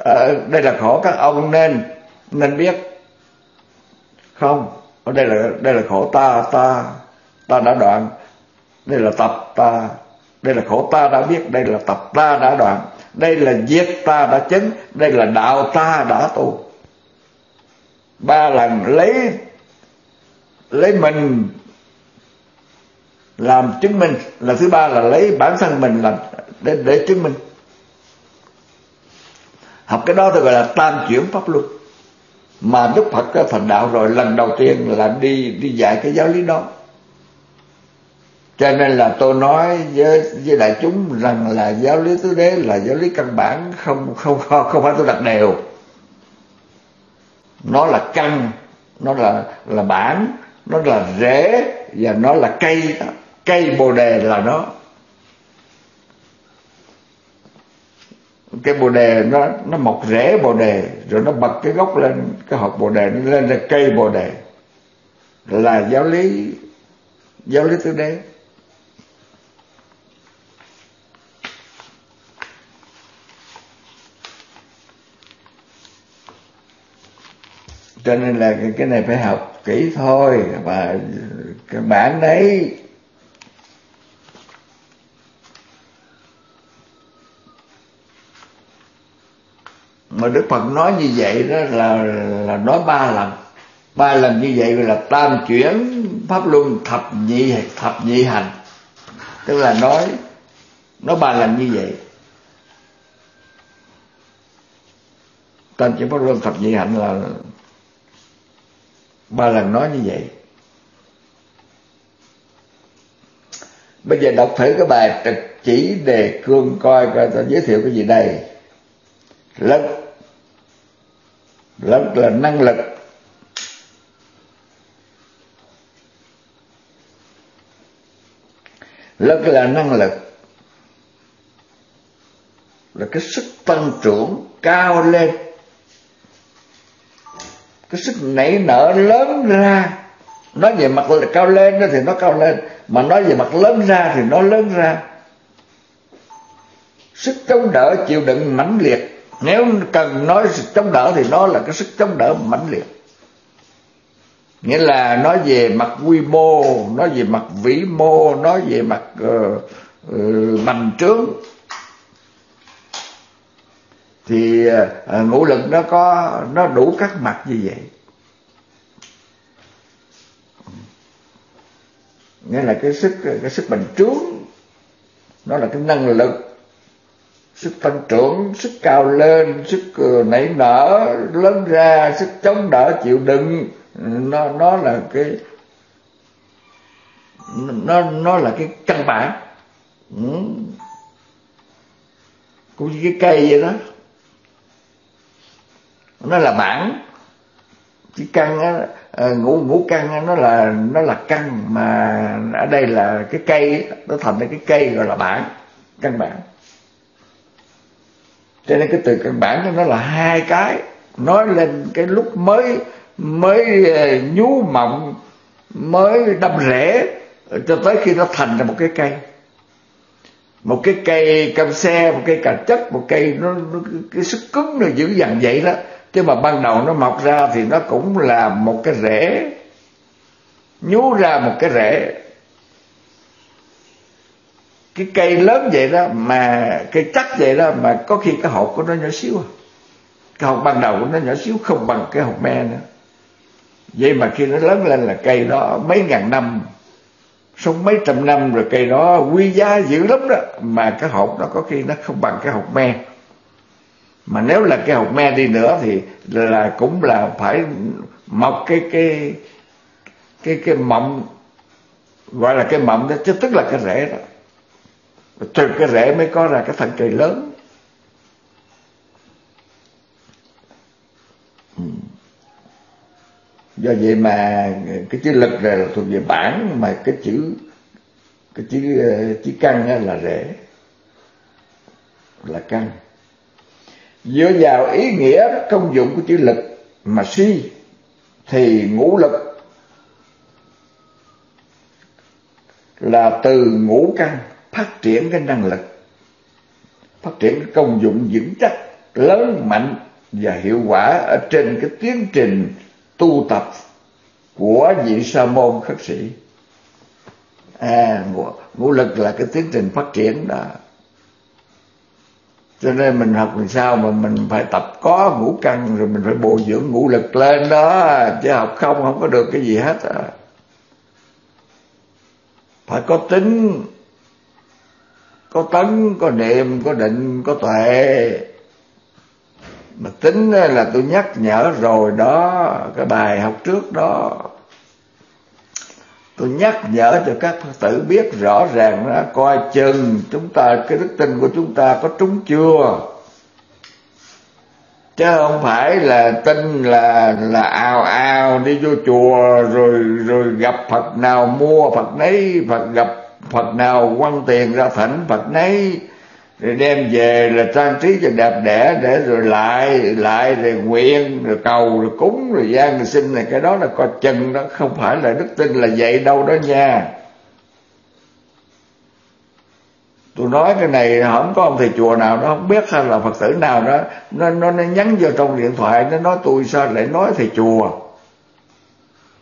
à, đây là khổ các ông nên nên biết. Không ở đây là đây là khổ ta ta ta đã đoạn. Đây là tập ta. Đây là khổ ta đã biết. Đây là tập ta đã đoạn. Đây là giết ta đã chứng đây là đạo ta đã tu. Ba lần lấy lấy mình làm chứng minh. Là thứ ba là lấy bản thân mình làm, để để chứng minh. Học cái đó thì gọi là tam chuyển pháp luân. Mà đức phật có thành đạo rồi lần đầu tiên là đi đi dạy cái giáo lý đó cho nên là tôi nói với với đại chúng rằng là giáo lý tứ đế là giáo lý căn bản, không không không không phải tôi đặt đều. Nó là căn, nó là là bản, nó là rễ và nó là cây cây bồ đề là nó. Cái bồ đề nó nó mọc rễ bồ đề, rồi nó bật cái gốc lên, cái hộp bồ đề, nó lên là cây bồ đề. Là giáo lý giáo lý tứ đế. Cho nên là cái này phải học kỹ thôi, và cái bản đấy. Mà đức phật nói như vậy đó là là nói ba lần. Ba lần như vậy gọi là tam chuyển pháp luân thập nhị thập nhị hành. Tức là nói nói ba lần như vậy. Tam chuyển pháp luân thập nhị hành là ba lần nói như vậy. Bây giờ đọc thử cái bài trực chỉ đề cương coi coi tôi giới thiệu cái gì đây. Lực. Lực là năng lực. Lực là năng lực. Là cái sức tăng trưởng cao lên cái sức nảy nở lớn ra. Nói về mặt cao lên thì nó cao lên mà nói về mặt lớn ra thì nó lớn ra. Sức chống đỡ chịu đựng mãnh liệt. Nếu cần nói sức chống đỡ thì nó là cái sức chống đỡ mãnh liệt. Nghĩa là nói về mặt quy mô nói về mặt vĩ mô nói về mặt uh, uh, bành trướng thì à, à, ngũ lực nó có, nó đủ các mặt như vậy. Nghĩa là cái sức cái sức bành trướng, nó là cái năng lực. Sức tăng trưởng, sức cao lên, sức ờ, nảy nở, lớn ra, sức chống đỡ, chịu đựng, nó nó là cái, nó nó là cái căn bản. Ừ. cũng như cái cây vậy đó nó là bản. Cái căn á, ờ, ngũ ngũ căn á, nó là nó là căn mà ở đây là cái cây nó thành ra cái cây gọi là bản căn bản. Cho nên cái từ căn bản nó là hai cái. Nói lên cái lúc mới mới ờ, nhú mộng mới đâm rễ cho tới khi nó thành ra một cái cây. Một cái cây cam xe một cây cà chất một cây nó, nó cái sức cứng nó dữ dằn vậy đó chứ mà ban đầu nó mọc ra thì nó cũng là một cái rễ. Nhú ra một cái rễ. Cái cây lớn vậy đó mà, cây chắc vậy đó mà có khi cái hột của nó nhỏ xíu à. Cái hột ban đầu của nó nhỏ xíu không bằng cái hột me nữa. Vậy mà khi nó lớn lên là cây đó mấy ngàn năm, sống mấy trăm năm rồi cây đó quý giá dữ lắm đó. Mà cái hột nó có khi nó không bằng cái hột me mà nếu là cái hột me đi nữa thì là cũng là phải mọc cái cái cái cái mộng gọi là cái mộng đó, chứ tức là cái rễ đó. Từ cái rễ mới có ra cái thân cây lớn. Ừ. Do vậy mà cái chữ lực này là thuộc về bản, mà cái chữ cái chữ ờ, chữ căn là rễ, là căn dựa vào ý nghĩa công dụng của chữ lực mà suy thì ngũ lực là từ ngũ căn phát triển cái năng lực phát triển cái công dụng vững chắc lớn mạnh và hiệu quả ở trên cái tiến trình tu tập của vị sa môn khất sĩ. À ngũ, ngũ lực là cái tiến trình phát triển đó cho nên mình học làm sao mà mình phải tập có ngũ căn, rồi mình phải bồi dưỡng ngũ lực lên đó. Chứ học không không có được cái gì hết à. Phải có tính, có tấn, có niệm, có định, có tuệ. Mà tính là tôi nhắc nhở rồi đó, cái bài học trước đó tôi nhắc nhở cho các phật tử biết rõ ràng đó coi chừng chúng ta, cái đức tin của chúng ta có trúng chưa? Chứ không phải là tin là là ào ào đi vô chùa rồi rồi gặp phật nào mua phật nấy, phật gặp phật nào quăng tiền ra thảnh phật nấy rồi đem về là trang trí cho đẹp đẽ để rồi lại lại rồi nguyện rồi cầu rồi cúng rồi gian rồi xin này. Cái đó là coi chừng đó không phải là đức tin là vậy đâu đó nha. Tôi nói cái này không có ông thầy chùa nào đó không biết hay là phật tử nào đó nó nó, nó nhắn vô trong điện thoại nó nói tôi sao lại nói thầy chùa?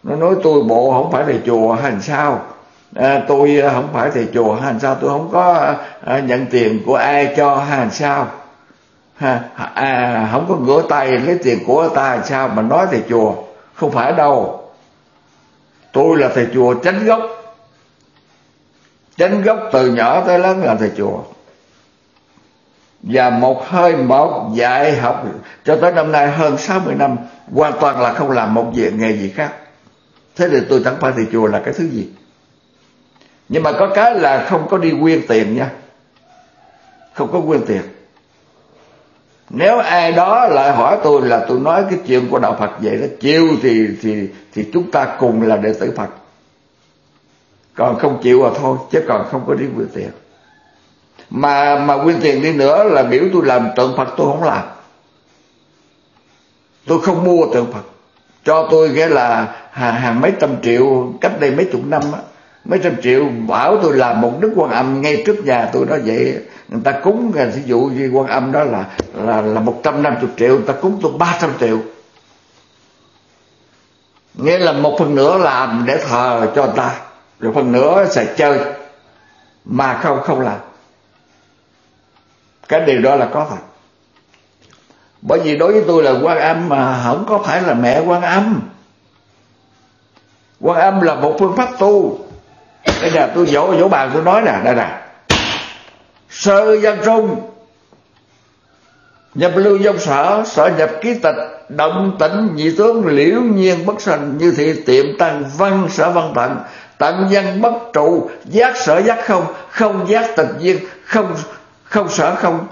Nó nói tôi bộ không phải thầy chùa hay sao? À, tôi à, không phải thầy chùa hay sao tôi không có à, nhận tiền của ai cho hay sao. Ha, à, không có ngửa tay lấy tiền của ta làm sao mà nói thầy chùa không phải đâu. Tôi là thầy chùa chánh gốc. Chánh gốc từ nhỏ tới lớn là thầy chùa. Và một hơi một dạy học cho tới năm nay hơn 60 năm hoàn toàn là không làm một việc nghề gì khác. Thế thì tôi chẳng phải thầy chùa là cái thứ gì nhưng mà có cái là không có đi quyên tiền nha. Không có quyên tiền. Nếu ai đó lại hỏi tôi là tôi nói cái chuyện của đạo Phật vậy đó chịu thì thì thì chúng ta cùng là đệ tử Phật. Còn không chịu à thôi chứ còn không có đi quyên tiền. Mà mà quyên tiền đi nữa là biểu tôi làm tượng Phật tôi không làm. Tôi không mua tượng Phật. Cho tôi nghĩa là hàng, hàng mấy trăm triệu cách đây mấy chục năm á mấy trăm triệu, bảo tôi làm một đức quan âm. Ngay trước nhà tôi đó vậy, người ta cúng ví dụ như quan âm đó là là là một trăm năm chục triệu, người ta cúng tôi ba trăm triệu. Nghĩa là một phần nữa làm để thờ cho người ta, rồi phần nữa sẽ chơi. Mà không không làm. Cái điều đó là có thật. Bởi vì đối với tôi là quan âm mà không có phải là mẹ quan âm. Quan âm là một phương pháp tu bây giờ tôi dỗ dỗ bàn tôi nói nè đây nè. Sơ dân trung, nhập lưu dông sở sở nhập ký tịch, động tĩnh nhị tướng liễu nhiên bất sanh, như thị tiệm tăng văn, sở văn tận. Tận dân bất trụ, giác sở giác không không giác tịch duyên, không không sở không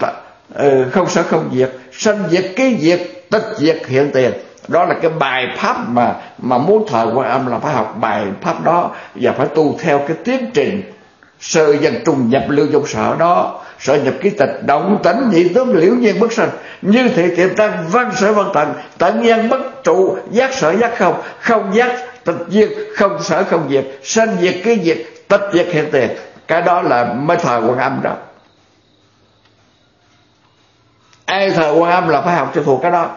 ừ, không sở không diệt. Sanh diệt ký diệt tịch diệt hiện tiền đó là cái bài pháp mà mà muốn thờ quan âm là phải học bài pháp đó và phải tu theo cái tiến trình sơ dân trùng nhập lưu trong sở đó. Sở nhập ký tịch, động tĩnh, nhị tướng, liễu nhiên, bất sanh. Như thị tiệm tăng, văn sở văn tận tận nhân bất trụ, giác sở giác không không giác tịch diệt không sở không diệt, sanh diệt, ký diệt, tịch diệt hiện tiền. Cái đó là mới thờ quan âm đó. Ai thờ quan âm là phải học cho thuộc cái đó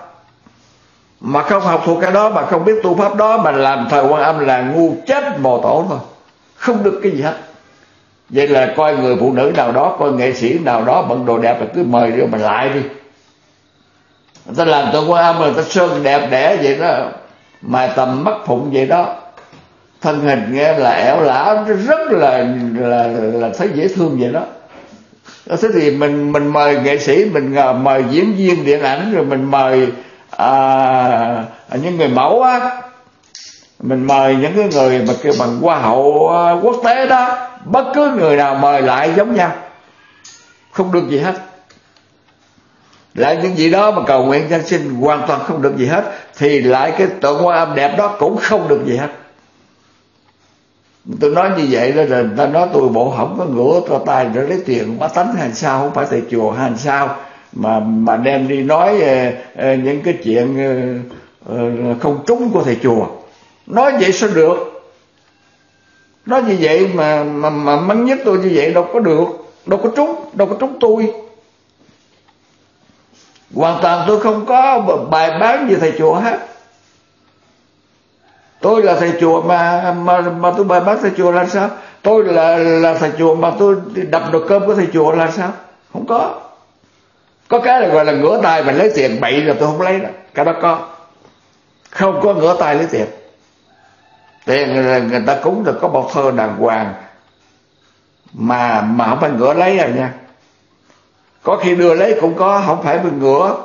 mà không học thuộc cái đó, mà không biết tu pháp đó, mà làm thờ quan âm là ngu chết mồ tổ thôi. Không được cái gì hết. Vậy là coi người phụ nữ nào đó, coi nghệ sĩ nào đó, bận đồ đẹp là cứ mời đi mà lại đi. Người ta làm tượng quan âm người ta sơn đẹp đẽ vậy đó. Mà tầm mắt phụng vậy đó. Thân hình nghe là ẻo lả, rất là là là thấy dễ thương vậy đó. Thế thì mình mình mời nghệ sĩ, mình mời diễn viên điện ảnh, rồi mình mời à, những người mẫu á mình mời những cái người mà kêu bằng hoa hậu à, quốc tế đó bất cứ người nào mời lại giống nhau. Không được gì hết. Lại những gì đó mà cầu nguyện nhân sinh hoàn toàn không được gì hết thì lại cái tượng hoa âm đẹp đó cũng không được gì hết. Tôi nói như vậy đó người ta nói tôi bộ không có ngửa cho tay để lấy tiền bá tánh hay sao không phải thầy chùa hay sao mà mà đem đi nói ờ, ờ, những cái chuyện ờ, không trúng của thầy chùa. Nói vậy sao được? Nói như vậy mà mà mà mắng nhất tôi như vậy đâu có được. Đâu có trúng, đâu có trúng tôi. Hoàn toàn tôi không có bài bán gì thầy chùa hết. Tôi là thầy chùa mà mà mà tôi bài bán thầy chùa là sao? Tôi là là thầy chùa mà tôi đập được cơm của thầy chùa là sao? Không có có cái là gọi là ngửa tay mình lấy tiền bậy rồi tôi không lấy đó. Cái đó có. Không có ngửa tay lấy tiền. Tiền người, người ta cúng được có bao thơ đàng hoàng. Mà mà không phải ngửa lấy rồi nha. Có khi đưa lấy cũng có không phải mình ngửa.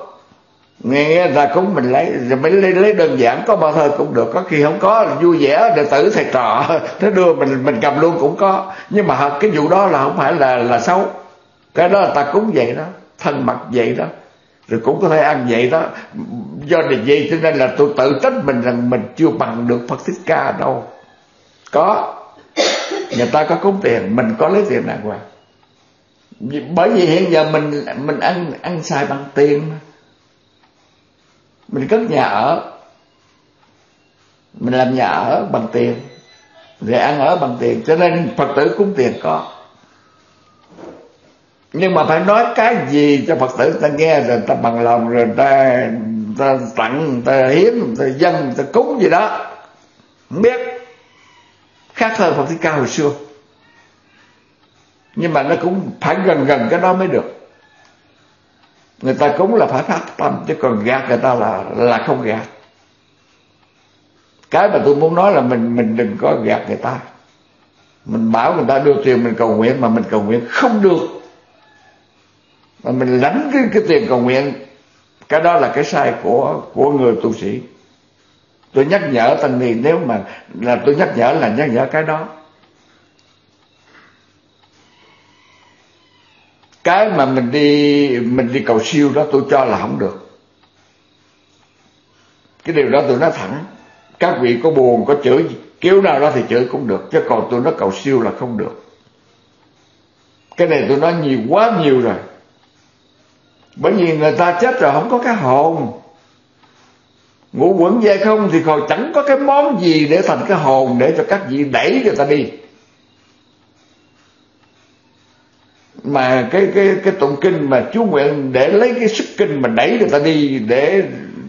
Nghe là cúng mình lấy rồi mình lấy, lấy đơn giản có bao thơ cũng được. Có khi không có vui vẻ đệ tử thầy trò nó đưa mình mình cầm luôn cũng có. Nhưng mà cái vụ đó là không phải là là xấu. Cái đó là ta cúng vậy đó thân mặt vậy đó. Rồi cũng có thể ăn vậy đó. Do là vậy cho nên là tôi tự trách mình rằng mình chưa bằng được Phật Thích Ca đâu. Có. Người ta có cúng tiền, mình có lấy tiền đàng hoàng. Bởi vì hiện giờ mình mình ăn ăn xài bằng tiền mình cất nhà ở. Mình làm nhà ở bằng tiền. Rồi ăn ở bằng tiền. Cho nên phật tử cúng tiền có nhưng mà phải nói cái gì cho phật tử ta nghe rồi ta bằng lòng rồi ta ta tặng, ta hiến, ta dân ta cúng gì đó. Không biết. Khác hơn phật thích ca hồi xưa. Nhưng mà nó cũng phải gần gần cái đó mới được. Người ta cúng là phải phát tâm, chứ còn gạt người ta là là không gạt. Cái mà tôi muốn nói là mình mình đừng có gạt người ta. Mình bảo người ta đưa tiền, mình cầu nguyện, mà mình cầu nguyện không được mà mình lãnh cái, cái tiền cầu nguyện cái đó là cái sai của của người tu sĩ. Tôi nhắc nhở tăng ni nếu mà là tôi nhắc nhở là nhắc nhở cái đó. Cái mà mình đi mình đi cầu siêu đó tôi cho là không được. Cái điều đó tôi nói thẳng. Các vị có buồn có chửi kiểu nào đó thì chửi cũng được chứ còn tôi nói cầu siêu là không được. Cái này tôi nói nhiều quá nhiều rồi bởi vì người ta chết rồi không có cái hồn. Ngũ quẩn dây không thì còn chẳng có cái món gì để thành cái hồn để cho các vị đẩy người ta đi. Mà cái cái cái tụng kinh mà chú nguyện để lấy cái sức kinh mà đẩy người ta đi, để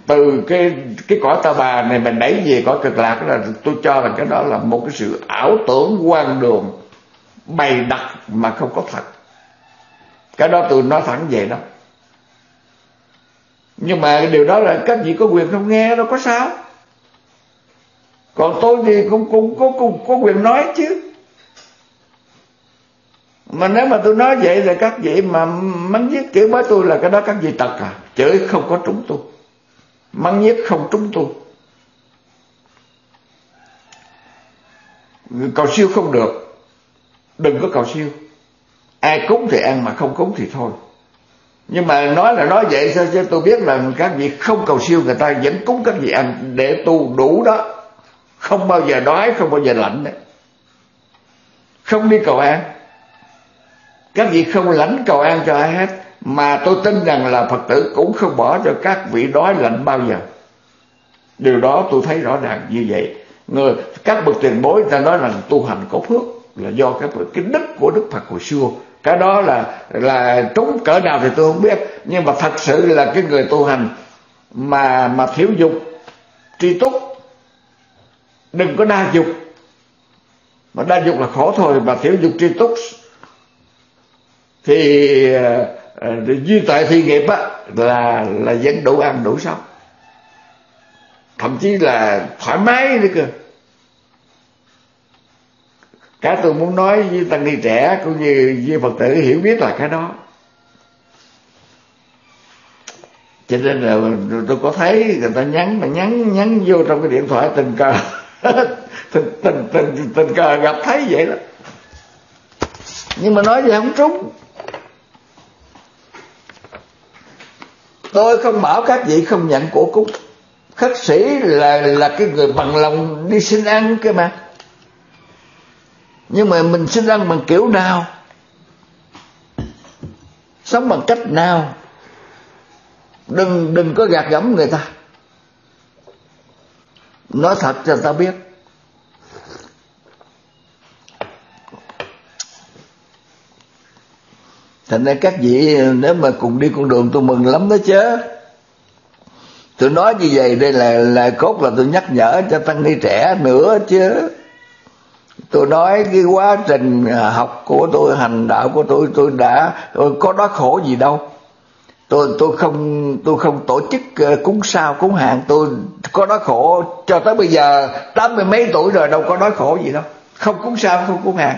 từ cái cái cõi ta bà này mình đẩy về cõi cực lạc là tôi cho là cái đó là một cái sự ảo tưởng quan đường, bày đặt mà không có thật. Cái đó tôi nói thẳng vậy đó nhưng mà điều đó là các vị có quyền không nghe đâu có sao. Còn tôi thì cũng cũng có cũng có quyền nói chứ. Mà nếu mà tôi nói vậy là các vị mà mắng giết kiểu với tôi là cái đó các vị tật à. Chửi không có trúng tôi. Mắng nhiếc không trúng tôi. Cầu siêu không được. Đừng có cầu siêu. Ai cúng thì ăn mà không cúng thì thôi nhưng mà nói là nói vậy sao chứ? Tôi biết là các vị không cầu siêu người ta, vẫn cúng các vị ăn để tu đủ đó. Không bao giờ đói, không bao giờ lạnh đấy không đi cầu an. Các vị không lãnh cầu an cho ai hết. Mà tôi tin rằng là phật tử cũng không bỏ cho các vị đói lạnh bao giờ. Điều đó tôi thấy rõ ràng như vậy. Người, các bậc tiền bối ta nói rằng tu hành có phước là do cái cái đức của đức phật hồi xưa cái đó là là trúng cỡ nào thì tôi không biết. Nhưng mà thật sự là cái người tu hành mà mà thiếu dục tri túc đừng có đa dục. Mà đa dục là khổ thôi mà thiếu dục tri túc thì uh, duy tuệ thi nghiệp á là là vẫn đủ ăn đủ sống. Thậm chí là thoải mái nữa cơ cái tôi muốn nói với tăng ni trẻ cũng như với phật tử hiểu biết là cái đó. Cho nên là tôi có thấy người ta nhắn mà nhắn nhắn vô trong cái điện thoại tình cờ. Tình, tình, tình, tình cờ gặp thấy vậy đó. Nhưng mà nói gì không trúng. Tôi không bảo các vị không nhận của cúng. Khất sĩ là là cái người bằng lòng đi xin ăn cơ mà nhưng mà mình xin ăn bằng kiểu nào? Sống bằng cách nào? Đừng đừng có gạt gẫm người ta. Nói thật cho ta biết. Thành ra các vị, nếu mà cùng đi con đường tôi mừng lắm đó chứ. Tôi nói như vậy đây là là cốt là tôi nhắc nhở cho tăng ni trẻ nữa chứ tôi nói cái quá trình à, học của tôi, hành đạo của tôi tôi đã, tôi có đó khổ gì đâu. Tôi tôi không tôi không tổ chức à, cúng sao, cúng hàng tôi có đói khổ cho tới bây giờ, tám mươi mấy tuổi rồi đâu có đói khổ gì đâu. Không cúng sao, không cúng hàng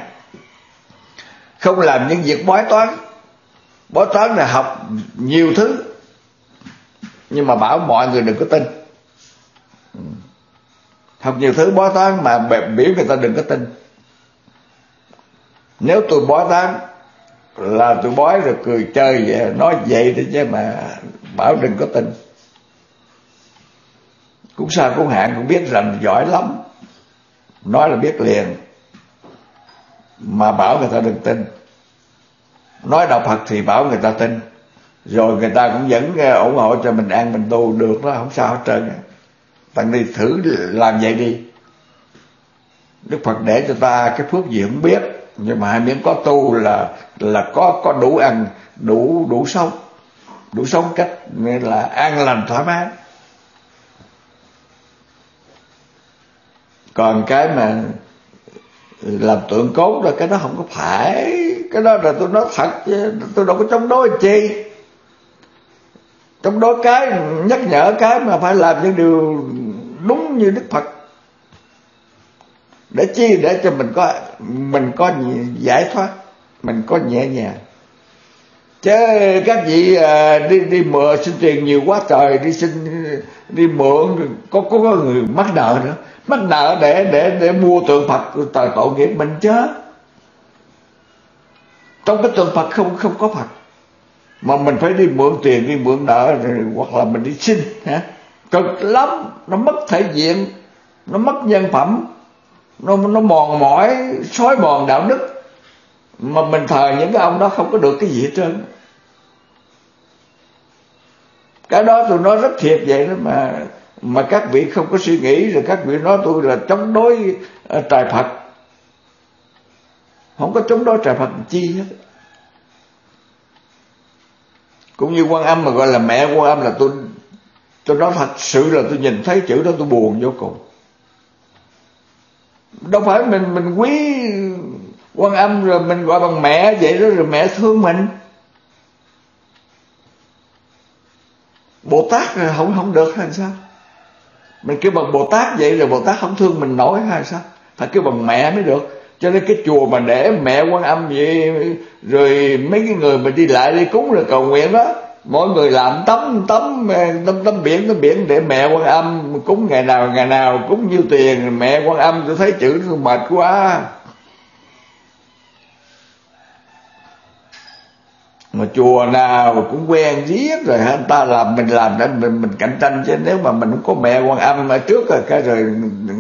không làm những việc bói toán. Bói toán là học nhiều thứ. Nhưng mà bảo mọi người đừng có tin. Ừ học nhiều thứ bói toán mà biểu người ta đừng có tin. Nếu tôi bói toán là tôi bói rồi cười chơi vậy, nói vậy thôi chứ mà bảo đừng có tin. Cũng sao cũng hạn, cũng biết rằng giỏi lắm. Nói là biết liền, mà bảo người ta đừng tin. Nói đạo Phật thì bảo người ta tin. Rồi người ta cũng vẫn ủng hộ cho mình ăn, mình tu được đó, không sao hết trơn tăng đi thử làm vậy đi. Đức Phật để cho ta cái phước gì không biết, nhưng mà hai miếng có tu là là có có đủ ăn, đủ đủ sống. Đủ sống cách nên là an lành, thoải mái. Còn cái mà làm tượng cốt là cái đó không có phải. Cái đó là tôi nói thật chứ tôi đâu có chống đối chi. Chống đối cái, nhắc nhở cái mà phải làm những điều đúng như đức phật. Để chi? Để cho mình có mình có giải thoát mình có nhẹ nhàng. Chứ các vị à, đi đi mượn xin tiền nhiều quá trời đi xin đi mượn có có, có người mắc nợ nữa. Mắc nợ để để để mua tượng phật tờ tội nghiệp mình chứ. Trong cái tượng phật không không có phật. Mà mình phải đi mượn tiền đi mượn nợ hoặc là mình đi xin hả? Cực lắm. Nó mất thể diện, nó mất nhân phẩm, nó nó mòn mỏi sói mòn đạo đức. Mà mình thờ những cái ông đó không có được cái gì hết trơn. Cái đó tôi nói rất thiệt vậy đó mà mà các vị không có suy nghĩ, rồi các vị nói tôi là chống đối ờ, trời Phật. Không có chống đối trời Phật chi hết. Cũng như quan âm mà gọi là mẹ quan âm là tôi tôi nói thật, sự là tôi nhìn thấy chữ đó tôi buồn vô cùng. Đâu phải mình mình quý quan âm rồi mình gọi bằng mẹ vậy đó, rồi mẹ thương mình. Bồ tát rồi không không được hay sao? Mình kêu bằng bồ tát vậy rồi bồ tát không thương mình nổi hay sao? Phải kêu bằng mẹ mới được. Cho nên cái chùa mà để mẹ quan âm vậy, rồi mấy cái người mà đi lại đi cúng rồi cầu nguyện đó mỗi người làm tấm tấm ờ, tấm tấm biển tấm biển để mẹ quan âm. Cúng ngày nào ngày nào cúng nhiêu tiền mẹ quan âm tôi thấy chữ tôi mệt quá. Mà chùa nào cũng quen giết rồi anh ta làm mình làm để mình mình cạnh tranh chứ. Nếu mà mình không có mẹ quan âm ở trước rồi cái rồi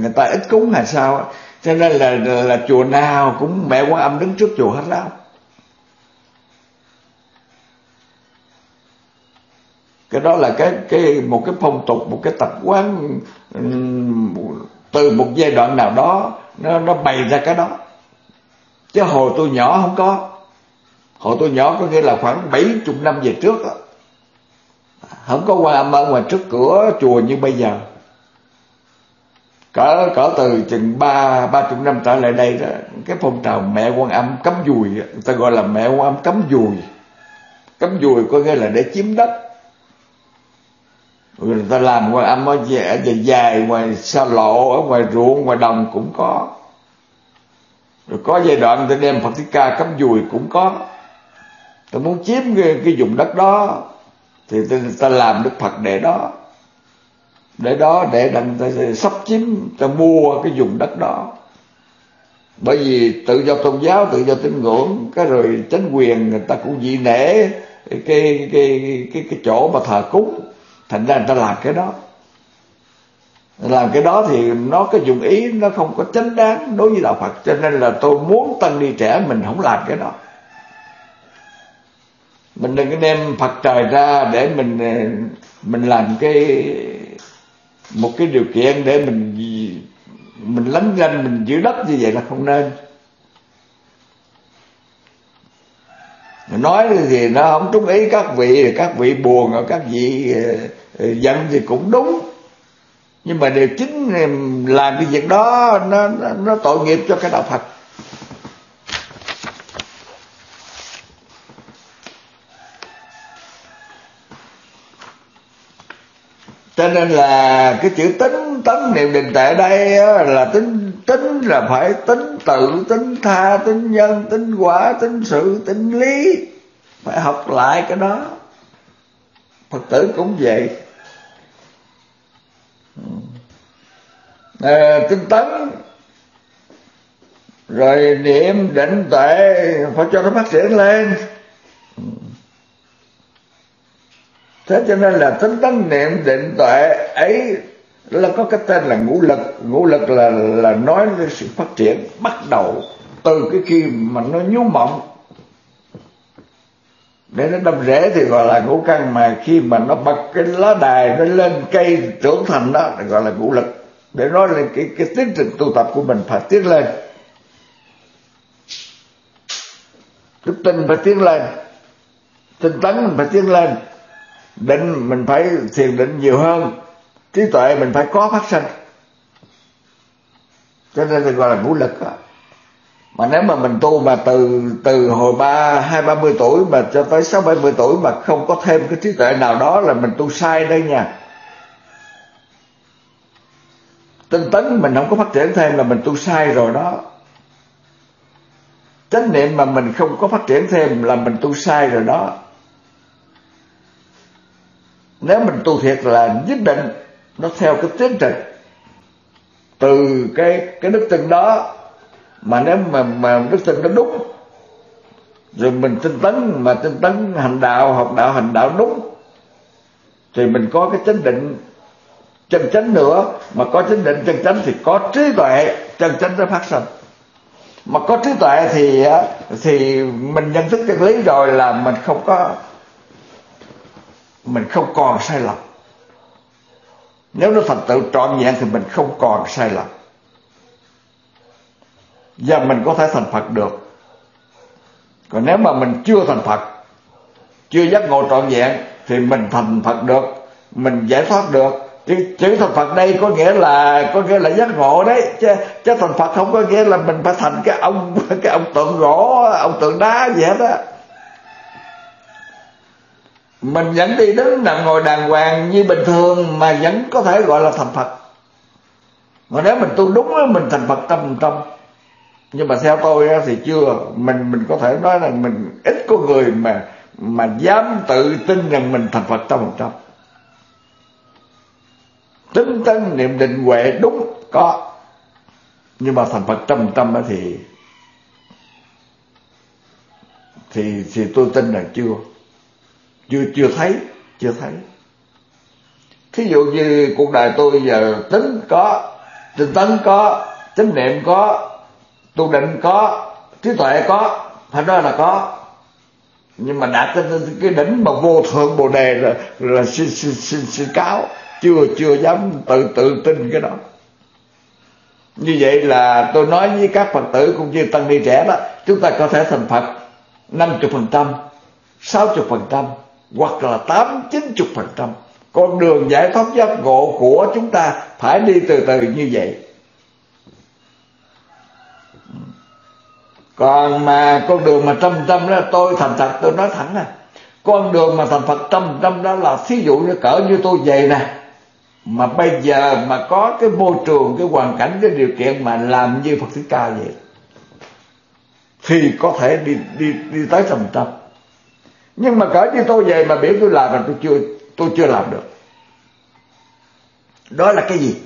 người ta ít cúng là sao cho nên là, là là chùa nào cũng mẹ quan âm đứng trước chùa hết đó. Cái đó là cái cái một cái phong tục, một cái tập quán ừ, từ một giai đoạn nào đó, nó nó bày ra cái đó. Chứ hồi tôi nhỏ không có. Hồi tôi nhỏ có nghĩa là khoảng bảy chục năm về trước đó. không có qua âm ở ngoài trước cửa chùa như bây giờ. Cỡ cỡ từ chừng ba ba chục năm trở lại đây đó, cái phong trào mẹ quan âm cấm dùi người ta gọi là mẹ quan âm cấm dùi. Cấm dùi có nghĩa là để chiếm đất người ta làm ngoài âm ở dài, dài ngoài xa lộ ở ngoài ruộng ngoài đồng cũng có. Rồi có giai đoạn ta đem phật thích ca cắm dùi cũng có. Ta muốn chiếm cái, cái vùng đất đó thì ta, ta làm đức phật để đó. Để đó để đặng ta sắp chiếm ta mua cái vùng đất đó. Bởi vì tự do tôn giáo tự do tín ngưỡng cái rồi chính quyền người ta cũng dị nể cái cái cái cái, cái chỗ mà thờ cúng thành ra người ta làm cái đó. Làm cái đó thì nó có dụng ý nó không có chánh đáng đối với đạo Phật. Cho nên là tôi muốn tăng ni trẻ mình không làm cái đó. Mình đừng có đem Phật trời ra để mình mình làm cái, một cái điều kiện để mình mình lấn danh, mình giữ đất như vậy là không nên. Nói thì nó không trúng ý các vị các vị buồn các vị ờ, ờ, giận thì cũng đúng. Nhưng mà điều chính làm cái việc đó nó, nó, nó tội nghiệp cho cái đạo Phật. Cho nên là cái chữ tính tấn niệm định tại đây là tính tính là phải tính tự tính tha tính nhân tính quả tính sự tính lý. Phải học lại cái đó. Phật tử cũng vậy. À, tinh tấn. Rồi niệm định tuệ phải cho nó phát triển lên. Thế cho nên là tính tấn niệm định tuệ ấy là có cái tên là ngũ lực. Ngũ lực là là nói lên sự phát triển, bắt đầu từ cái khi mà nó nhú mộng. Để nó đâm rễ thì gọi là ngũ căn, mà khi mà nó bật cái lá đài, nó lên cây trưởng thành đó, thì gọi là ngũ lực. Để nói lên cái cái tiến trình tu tập của mình, phải tiến lên. Đức tin phải tiến lên. Tinh tấn mình phải tiến lên. Định mình phải thiền định nhiều hơn trí tuệ mình phải có phát sinh cho nên được gọi là vũ lực đó. mà nếu mà mình tu mà từ từ hồi ba, hai, ba mươi tuổi mà cho tới sáu, bảy mươi tuổi mà không có thêm cái trí tuệ nào đó là mình tu sai đây nha. Tinh tấn mình không có phát triển thêm là mình tu sai rồi đó. Chánh niệm mà mình không có phát triển thêm là mình tu sai rồi đó. Nếu mình tu thiệt là nhất định nó theo cái tiến trình. Từ cái cái đức tin đó, mà nếu mà mà đức tin nó đúng, rồi mình tinh tấn, mà tinh tấn hành đạo, học đạo, hành đạo đúng, thì mình có cái chánh định chân chánh nữa. Mà có chánh định chân chánh thì có trí tuệ, chân chánh nó phát sinh mà có trí tuệ thì thì mình nhận thức chân lý rồi là mình không có, mình không còn sai lầm nếu nó thành tựu trọn vẹn thì mình không còn sai lầm. Và mình có thể thành Phật được. Còn nếu mà mình chưa thành Phật chưa giác ngộ trọn vẹn thì mình thành Phật được mình giải thoát được. Chữ, chữ thành Phật đây có nghĩa là có nghĩa là giác ngộ đấy. Chứ, chứ thành Phật không có nghĩa là mình phải thành cái ông cái ông tượng gỗ ông tượng đá gì hết á mình vẫn đi đứng nằm ngồi đàng hoàng như bình thường mà vẫn có thể gọi là thành Phật. Mà nếu mình tu đúng á, mình thành Phật tâm tâm. nhưng mà theo tôi thì chưa. Mình mình có thể nói là mình ít có người mà mà dám tự tin rằng mình thành Phật trăm phần trăm tính tấn niệm định huệ đúng, có. Nhưng mà thành Phật trăm trăm thì thì thì tôi tin là chưa chưa chưa thấy chưa thấy. Thí dụ như cuộc đời tôi giờ tính có tinh tấn có chánh niệm có tu định có trí tuệ có phải nói là có. Nhưng mà đạt tới cái đỉnh mà vô thượng bồ đề là là xin xin xin, xin cáo. Chưa chưa dám tự tự tin cái đó. Như vậy là tôi nói với các phật tử cũng như tăng ni trẻ đó chúng ta có thể thành phật năm chục phần trăm sáu chục phần trăm hoặc là tám chín chục phần trăm. Con đường giải thoát giác ngộ của chúng ta phải đi từ từ như vậy. Còn mà con đường mà trăm trăm đó, tôi thành thật tôi nói thẳng nè. Con đường mà thành phật trăm trăm đó là thí dụ như cỡ như tôi vậy nè. Mà bây giờ mà có cái môi trường, cái hoàn cảnh, cái điều kiện mà làm như phật thích ca vậy, thì có thể đi đi đi tới trăm trăm nhưng mà cỡ như tôi về mà biểu tôi làm mà tôi chưa tôi chưa làm được. Đó là cái gì?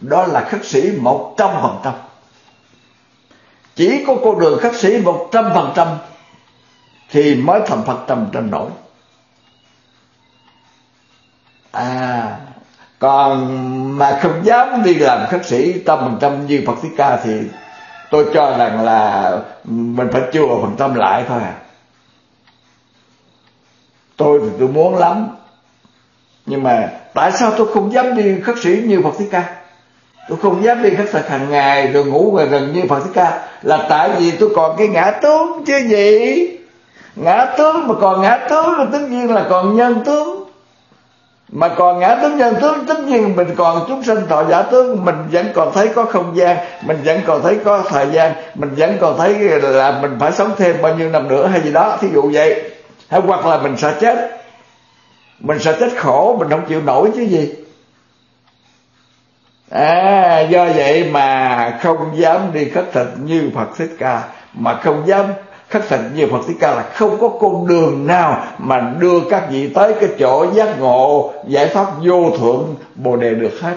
Đó là khất sĩ một trăm phần trăm. Chỉ có con đường khất sĩ một trăm phần trăm thì mới thành phật trăm trăm nổi. À còn mà không dám đi làm khất sĩ trăm phần trăm như phật thích ca thì tôi cho rằng là mình phải chừa phần trăm lại thôi à tôi thì tôi muốn lắm. Nhưng mà tại sao tôi không dám đi khất sĩ như phật thích ca? Tôi không dám đi khất thực hàng ngày rồi ngủ về rừng như phật thích ca. Là tại vì tôi còn cái ngã tướng chứ gì? Ngã tướng mà còn ngã tướng là tất nhiên là còn nhân tướng. Mà còn ngã tướng, nhân tướng, tất nhiên mình còn chúng sinh thọ giả tướng. Mình vẫn còn thấy có không gian, mình vẫn còn thấy có thời gian, mình vẫn còn thấy là mình phải sống thêm bao nhiêu năm nữa hay gì đó. Thí dụ vậy hay hoặc là mình sợ chết. Mình sợ chết khổ, mình không chịu nổi chứ gì. À do vậy mà không dám đi khất thực như phật thích ca. Mà không dám khất thực như phật thích ca là không có con đường nào mà đưa các vị tới cái chỗ giác ngộ, giải thoát vô thượng bồ đề được hết.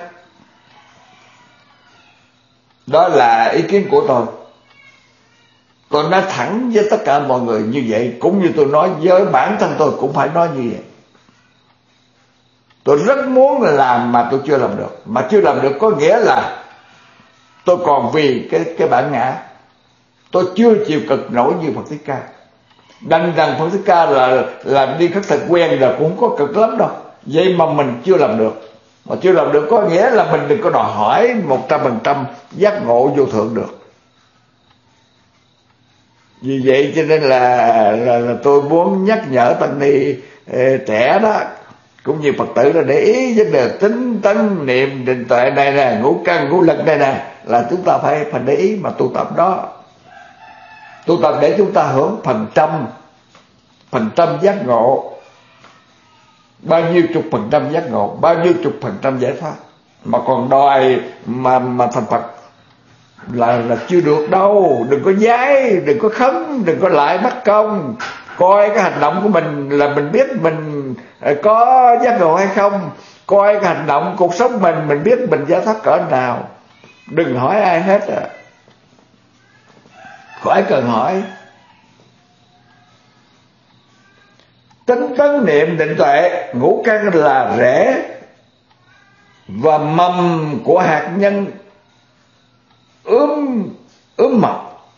Đó là ý kiến của tôi tôi nói thẳng với tất cả mọi người như vậy, cũng như tôi nói với bản thân tôi cũng phải nói như vậy. Tôi rất muốn làm mà tôi chưa làm được. Mà chưa làm được có nghĩa là tôi còn vì cái cái bản ngã. Tôi chưa chịu cực nổi như phật thích ca. Đành rằng phật thích ca là là đi khất thực quen là cũng có cực lắm đâu. Vậy mà mình chưa làm được. Mà chưa làm được có nghĩa là mình đừng có đòi hỏi một trăm phần trăm giác ngộ vô thượng được vì vậy cho nên là, là, là tôi muốn nhắc nhở tăng ni trẻ đó cũng như phật tử là để ý vấn đề tính tấn niệm định tuệ này nè ngũ căn ngũ lực này nè là chúng ta phải phải để ý mà tu tập đó. Tu tập để chúng ta hưởng phần trăm phần trăm giác ngộ. Bao nhiêu chục phần trăm giác ngộ bao nhiêu chục phần trăm giải thoát. Mà còn đòi mà mà thành phật là là chưa được đâu. Đừng có giái đừng có khấn, đừng có lại mất công. Coi cái hành động của mình là mình biết mình ờ, có giác ngộ hay không. Coi cái hành động cuộc sống mình mình biết mình giá thoát cỡ nào. Đừng hỏi ai hết à. Khỏi cần hỏi. Tính tấn niệm định tuệ, ngũ căn là rễ và mầm của hạt nhân ướm ướm mọc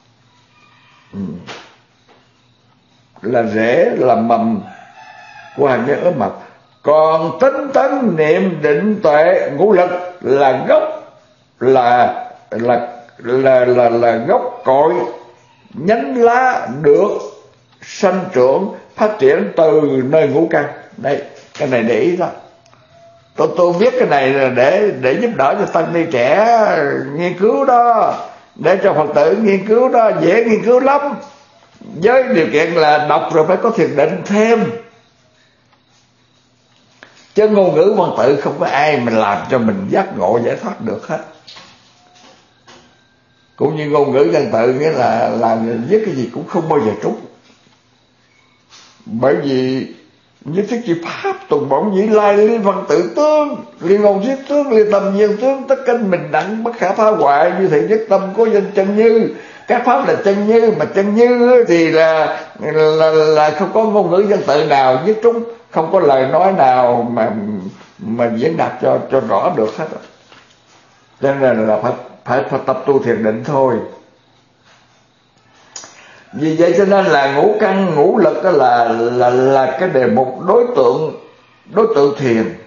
ừ. là rễ là mầm của hành nhân ướm mật. Còn tính tấn niệm định tuệ ngũ lực là gốc là là là là, là gốc cội nhánh lá được sanh trưởng phát triển từ nơi ngũ căn. Đây cái này để ý đó tôi tôi viết cái này là để để giúp đỡ cho tăng ni trẻ nghiên cứu đó, để cho phật tử nghiên cứu đó, dễ nghiên cứu lắm. Với điều kiện là đọc rồi phải có thiền định thêm. Chứ ngôn ngữ văn tự không có ai mình làm cho mình giác ngộ, giải thoát được hết. Cũng như ngôn ngữ văn tự nghĩa là làm viết cái gì cũng không bao giờ trúng. Bởi vì như thế chỉ pháp tùng bổng dĩ lai liên văn tự tương liên văn viết tướng liên tâm nhiên tướng. Tất kinh mình đẳng bất khả phá hoại. Như thể nhất tâm có danh chân như. Các pháp là chân như mà chân như thì là là, là không có ngôn ngữ dân tự nào nhất chúng không có lời nói nào mà mà diễn đạt cho cho rõ được hết. Cho nên là phải phải, phải tập tu thiền định thôi vì vậy cho nên là ngũ căn, ngũ lực đó là là là cái đề mục đối tượng đối tượng thiền.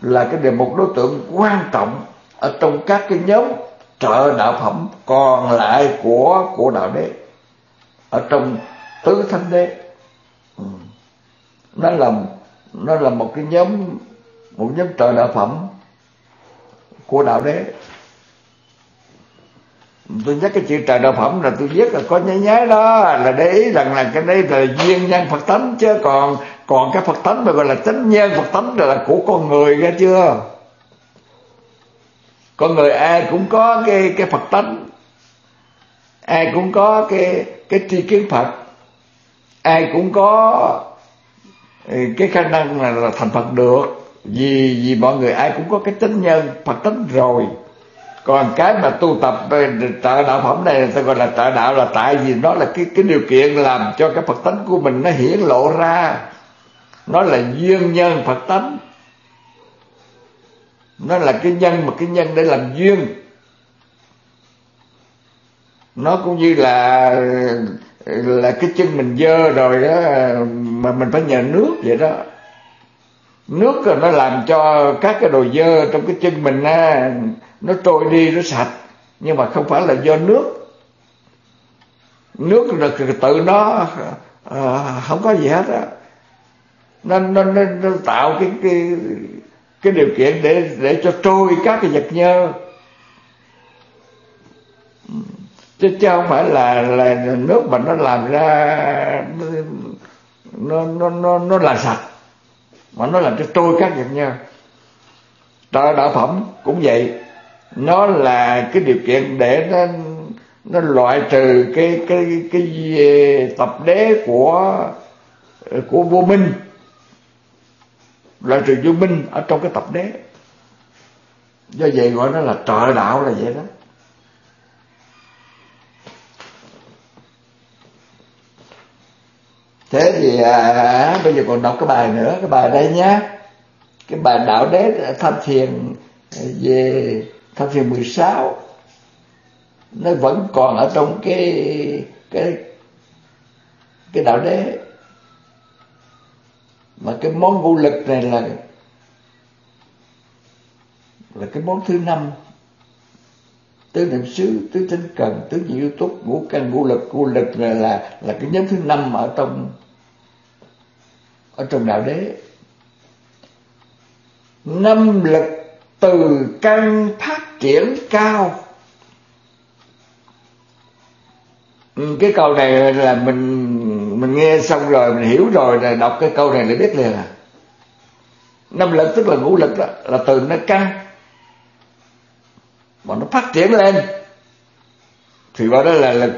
Là cái đề mục đối tượng quan trọng ở trong các cái nhóm trợ đạo phẩm còn lại của của đạo đế, ở trong tứ thánh đế. Ừ. nó là nó là một cái nhóm, một nhóm trợ đạo phẩm của đạo đế tôi nhắc cái chữ trời đạo phẩm là tôi viết là có nháy nháy đó là để ý rằng là cái đấy là duyên nhân phật tánh chứ. Còn còn cái phật tánh mà gọi là chánh nhân phật tánh là của con người nghe chưa? Con người ai cũng có cái cái phật tánh. Ai cũng có cái cái tri kiến phật. Ai cũng có ừ, cái khả năng là, là thành phật được. Vì vì mọi người ai cũng có cái tính nhân phật tánh rồi còn cái mà tu tập ờ, trợ đạo phẩm này ta gọi là trợ đạo là tại vì nó là cái cái điều kiện làm cho cái phật tánh của mình nó hiển lộ ra. Nó là duyên nhân phật tánh. Nó là cái nhân mà cái nhân để làm duyên. Nó cũng như là là cái chân mình dơ rồi đó, mà mình phải nhờ nước vậy đó nước rồi nó làm cho các cái đồ dơ trong cái chân mình á, nó trôi đi nó sạch. Nhưng mà không phải là do nước. Nước là tự nó à, không có gì hết á. Nó, nó, nó, nó tạo cái cái cái điều kiện để để cho trôi các cái vật nhơ. Chứ chứ không phải là là nước mà nó làm ra nó nó nó nó là sạch mà nó làm cho trôi các vật nhau, trợ đạo phẩm cũng vậy. Nó là cái điều kiện để nó nó loại trừ cái cái cái tập đế của của vô minh. Loại trừ vô minh ở trong cái tập đế. Do vậy gọi nó là trợ đạo là vậy đó. Thế thì à, bây giờ còn đọc cái bài nữa cái bài đây nhá. Cái bài đạo đế tham thiền à, về tham thiền 16 nó vẫn còn ở trong cái cái cái đạo đế. Mà cái món ngũ lực này là là cái món thứ năm tứ niệm xứ, tứ tinh cần, tứ nhị yếu túc ngũ căn, ngũ lực. Ngũ lực là là là cái nhóm thứ năm ở trong ở trong đạo đế. Năm lực từ căn phát triển cao. Cái câu này là mình mình nghe xong rồi, mình hiểu rồi, là đọc cái câu này là biết liền à. Năm lực tức là ngũ lực đó, là từ nó căn mà nó phát triển lên. Thì gọi đó là lực.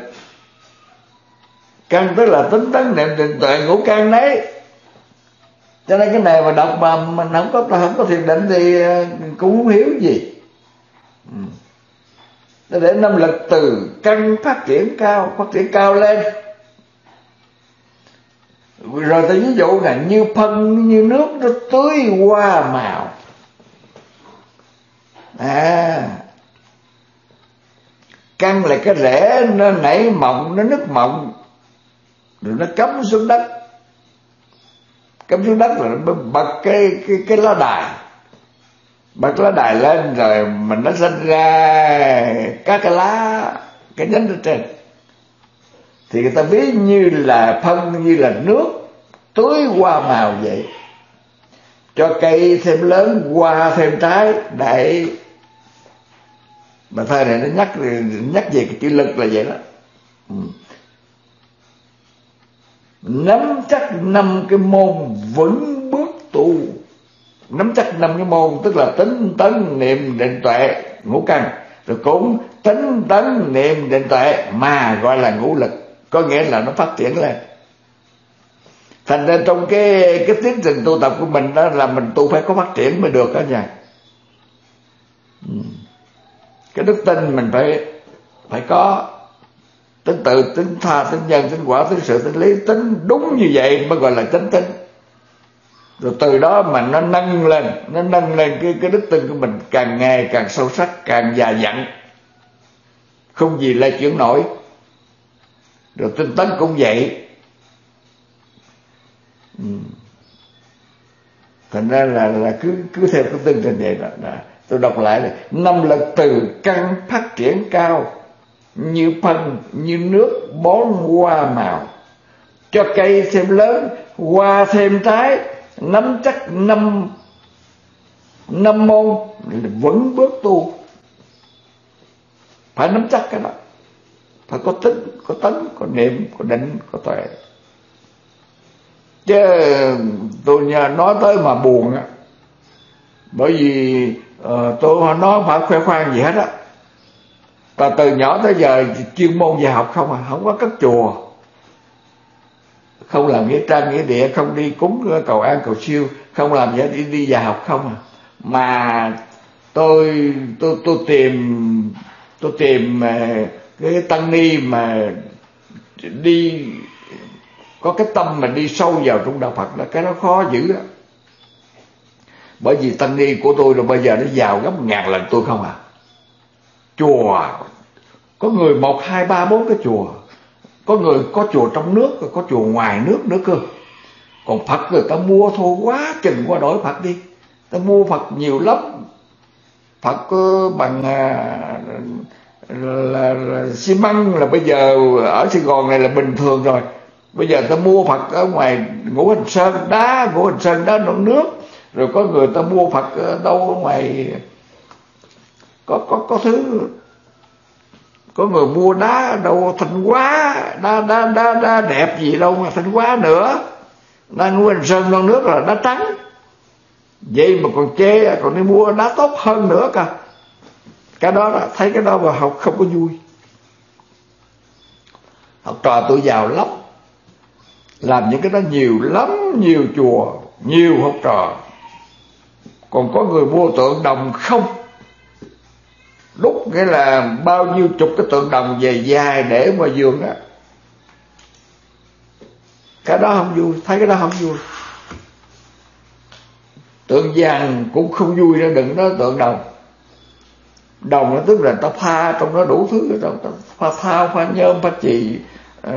Căn tức là tính tấn niệm định tuệ ngũ căn đấy. Cho nên cái này mà đọc mà mình không có không có thiền định thì ờ, cũng không hiểu gì. Ừ. Để năm lực từ căn phát triển cao, phát triển cao lên. Rồi ta ví dụ là như phân, như nước, nó tưới hoa màu. À căng là cái rễ, nó nảy mộng, nó nứt mộng, rồi nó cắm xuống đất. Cắm xuống đất rồi nó bật cái cái cái lá đài. Bật lá đài lên rồi mình nó sinh ra các cái lá, cái nhánh ở trên. Thì người ta ví như là phân, như là nước, tưới hoa màu vậy. Cho cây thêm lớn, hoa thêm trái, để mà thơ này nó nhắc nhắc về cái chữ lực là vậy đó. Ừ. nắm chắc năm cái môn vững bước tu. Nắm chắc năm cái môn, tức là tính tấn niệm định tuệ, ngũ căn. Rồi cũng tính tấn niệm định tuệ mà gọi là ngũ lực. Có nghĩa là nó phát triển lên. Thành ra trong cái cái tiến trình tu tập của mình đó là mình tu phải có phát triển mới được đó nha. Ừ cái đức tin mình phải phải có. Tính tự tính tha tính nhân tính quả tính sự tính lý tính đúng như vậy mới gọi là chánh tính. Rồi từ đó mà nó nâng lên nó nâng lên cái cái đức tin của mình càng ngày càng sâu sắc càng già dặn. Không gì lay chuyển nổi. Rồi tinh tấn cũng vậy. Ừ. thành ra là là cứ cứ theo cái tinh thần này là, là tôi đọc lại này. Năm là từ căn phát triển cao, như phân, như nước bón hoa màu. Cho cây thêm lớn, hoa thêm trái, nắm chắc năm năm môn vẫn bước tu. Phải nắm chắc cái đó. Phải có tính, có tấn có niệm, có định, có tuệ. Chứ tôi nói tới mà buồn á. Bởi vì uh, tôi nói phải khoe khoang gì hết á. Và từ nhỏ tới giờ chuyên môn về học không à không có cất chùa. Không làm nghĩa trang nghĩa địa không đi cúng cầu an cầu siêu không làm gì đi đi vào học không à. Mà tôi tôi tôi tìm tôi tìm ờ, cái tăng ni mà đi có cái tâm mà đi sâu vào trong đạo Phật là cái nó khó dữ đó bởi vì tăng ni của tôi rồi bây giờ nó giàu gấp ngàn lần tôi không à. Chùa có người một hai ba bốn cái chùa. Có người có chùa trong nước có chùa ngoài nước nữa cơ. Còn phật người ta mua thôi quá chừng qua đổi phật đi. Ta mua phật nhiều lắm. Phật ờ, bằng à, là, là xi măng là bây giờ ở sài gòn này là bình thường rồi. Bây giờ ta mua phật ở ngoài ngũ hành sơn đá ngũ hành sơn đá nó nước rồi có người ta mua phật ở đâu ở ngoài, có có có thứ. Có người mua đá đâu, thanh hóa, đá đá đá đá đẹp gì đâu mà thanh hóa nữa. Đá ngũ hành sơn non nước là đá trắng. Vậy mà còn chê, còn đi mua đá tốt hơn nữa cả. Cái đó là, thấy cái đó mà học không có vui. Học trò tôi giàu lắm. Làm những cái đó nhiều lắm, nhiều chùa, nhiều học trò còn có người mua tượng đồng không? Đúc nghĩa là bao nhiêu chục cái tượng đồng về dài để ngoài giường á. Cái đó không vui, thấy cái đó không vui. Tượng vàng cũng không vui nữa, đừng nói tượng đồng. Đồng nó tức là ta pha, trong nó đủ thứ trong ta pha thao, pha nhôm, pha chì ờ,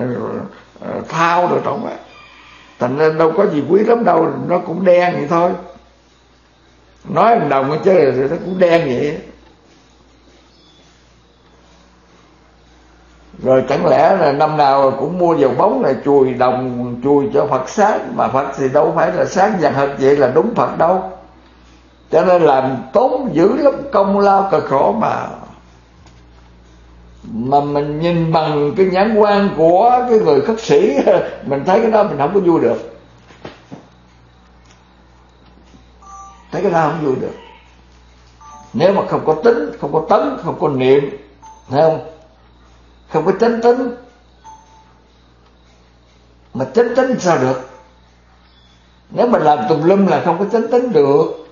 ờ, thao rồi trong đó. Thành ra đâu có gì quý lắm đâu, nó cũng đen vậy thôi nói đồng chứ nó cũng đen vậy. Rồi chẳng lẽ là năm nào cũng mua dầu bóng này chùi đồng, chùi cho Phật sáng, mà Phật thì đâu phải là sáng vàng hợp vậy là đúng Phật đâu. Cho nên làm tốn dữ lắm, công lao cực khổ mà. Mà mình nhìn bằng cái nhãn quan của cái người khất sĩ, mình thấy cái đó mình không có vui được. Thấy cái đó không vui được. Nếu mà không có tính, không có tấn, không có niệm, thấy không? Không có chánh tính. Mà chánh tính sao được? Nếu mà làm tùm lum là không có chánh tính được.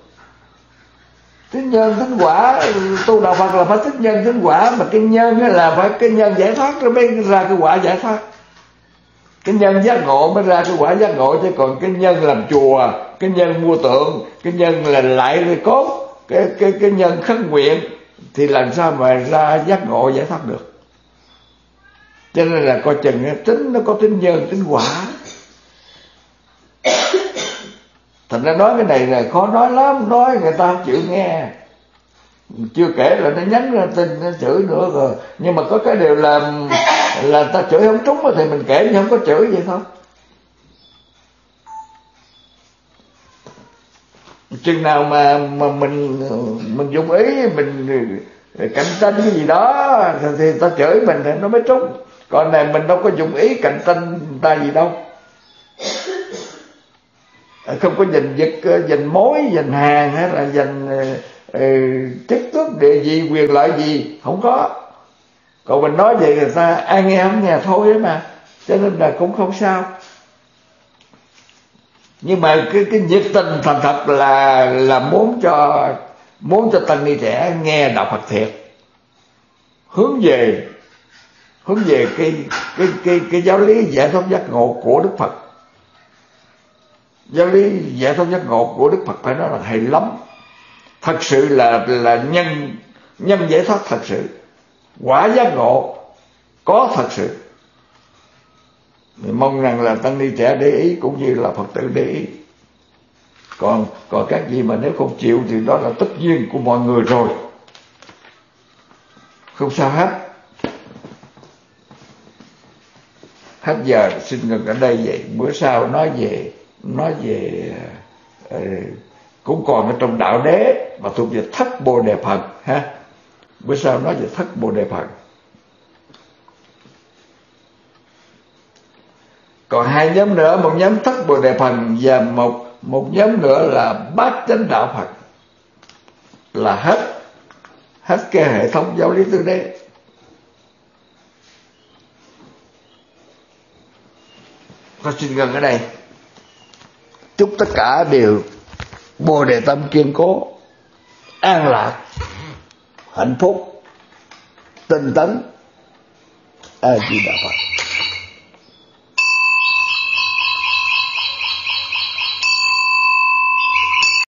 Tính nhân tính quả, tu đạo phật là phải tính nhân tính quả. Mà cái nhân là phải, cái nhân giải thoát, rồi mới ra cái quả giải thoát cái nhân giác ngộ mới ra cái quả giác ngộ, chứ còn cái nhân làm chùa, cái nhân mua tượng, cái nhân là lại rồi cốt, cái cái cái nhân khất nguyện, thì làm sao mà ra giác ngộ giải thoát được? Cho nên là coi chừng tính nó có tính nhân, tính quả. Thành ra nói cái này là khó nói lắm, nói người ta chịu nghe chưa kể là nó nhắn ra tin, nó chửi nữa rồi. Nhưng mà có cái điều làm là ta chửi không trúng thì mình kể, nhưng không có chửi vậy không chừng nào mà mà mình mình dụng ý, mình cạnh tranh cái gì đó, thì ta chửi mình thì nó mới trúng. Còn này mình đâu có dụng ý cạnh tranh ta gì đâu. Không có giành giật, giành mối, giành hàng hay là giành Ờ, chức tước địa vị, quyền lợi gì? Không có. Còn mình nói vậy người ta ai nghe không nghe thôi mà. Cho nên là cũng không sao. Nhưng mà cái cái nhiệt tình thành thật là là muốn cho muốn cho tăng ni trẻ nghe đạo Phật thiệt. Hướng về hướng về cái cái cái cái giáo lý giải thoát giác ngộ của Đức Phật. Giáo lý giải thoát giác ngộ của Đức Phật phải nói là hay lắm thật sự là là nhân nhân giải thoát thật sự. Quả giác ngộ, có thật sự. Mình mong rằng là tăng ni trẻ để ý, cũng như là phật tử để ý. Còn còn các gì mà nếu không chịu thì đó là tất nhiên của mọi người rồi. Không sao hết. Hết giờ xin ngừng ở đây vậy. Bữa sau nói về nói về ờ, cũng còn ở trong đạo đế mà thuộc về thất bồ đề phật. ha bữa sau nói về thất bồ đề phật? còn hai nhóm nữa, một nhóm thất bồ đề phật và một một nhóm nữa là bát chánh đạo phật là hết hết cái hệ thống giáo lý tư đế con xin gần ở đây chúc tất cả đều bồ đề tâm kiên cố, an lạc, hạnh phúc, tinh tấn. A di đà phật.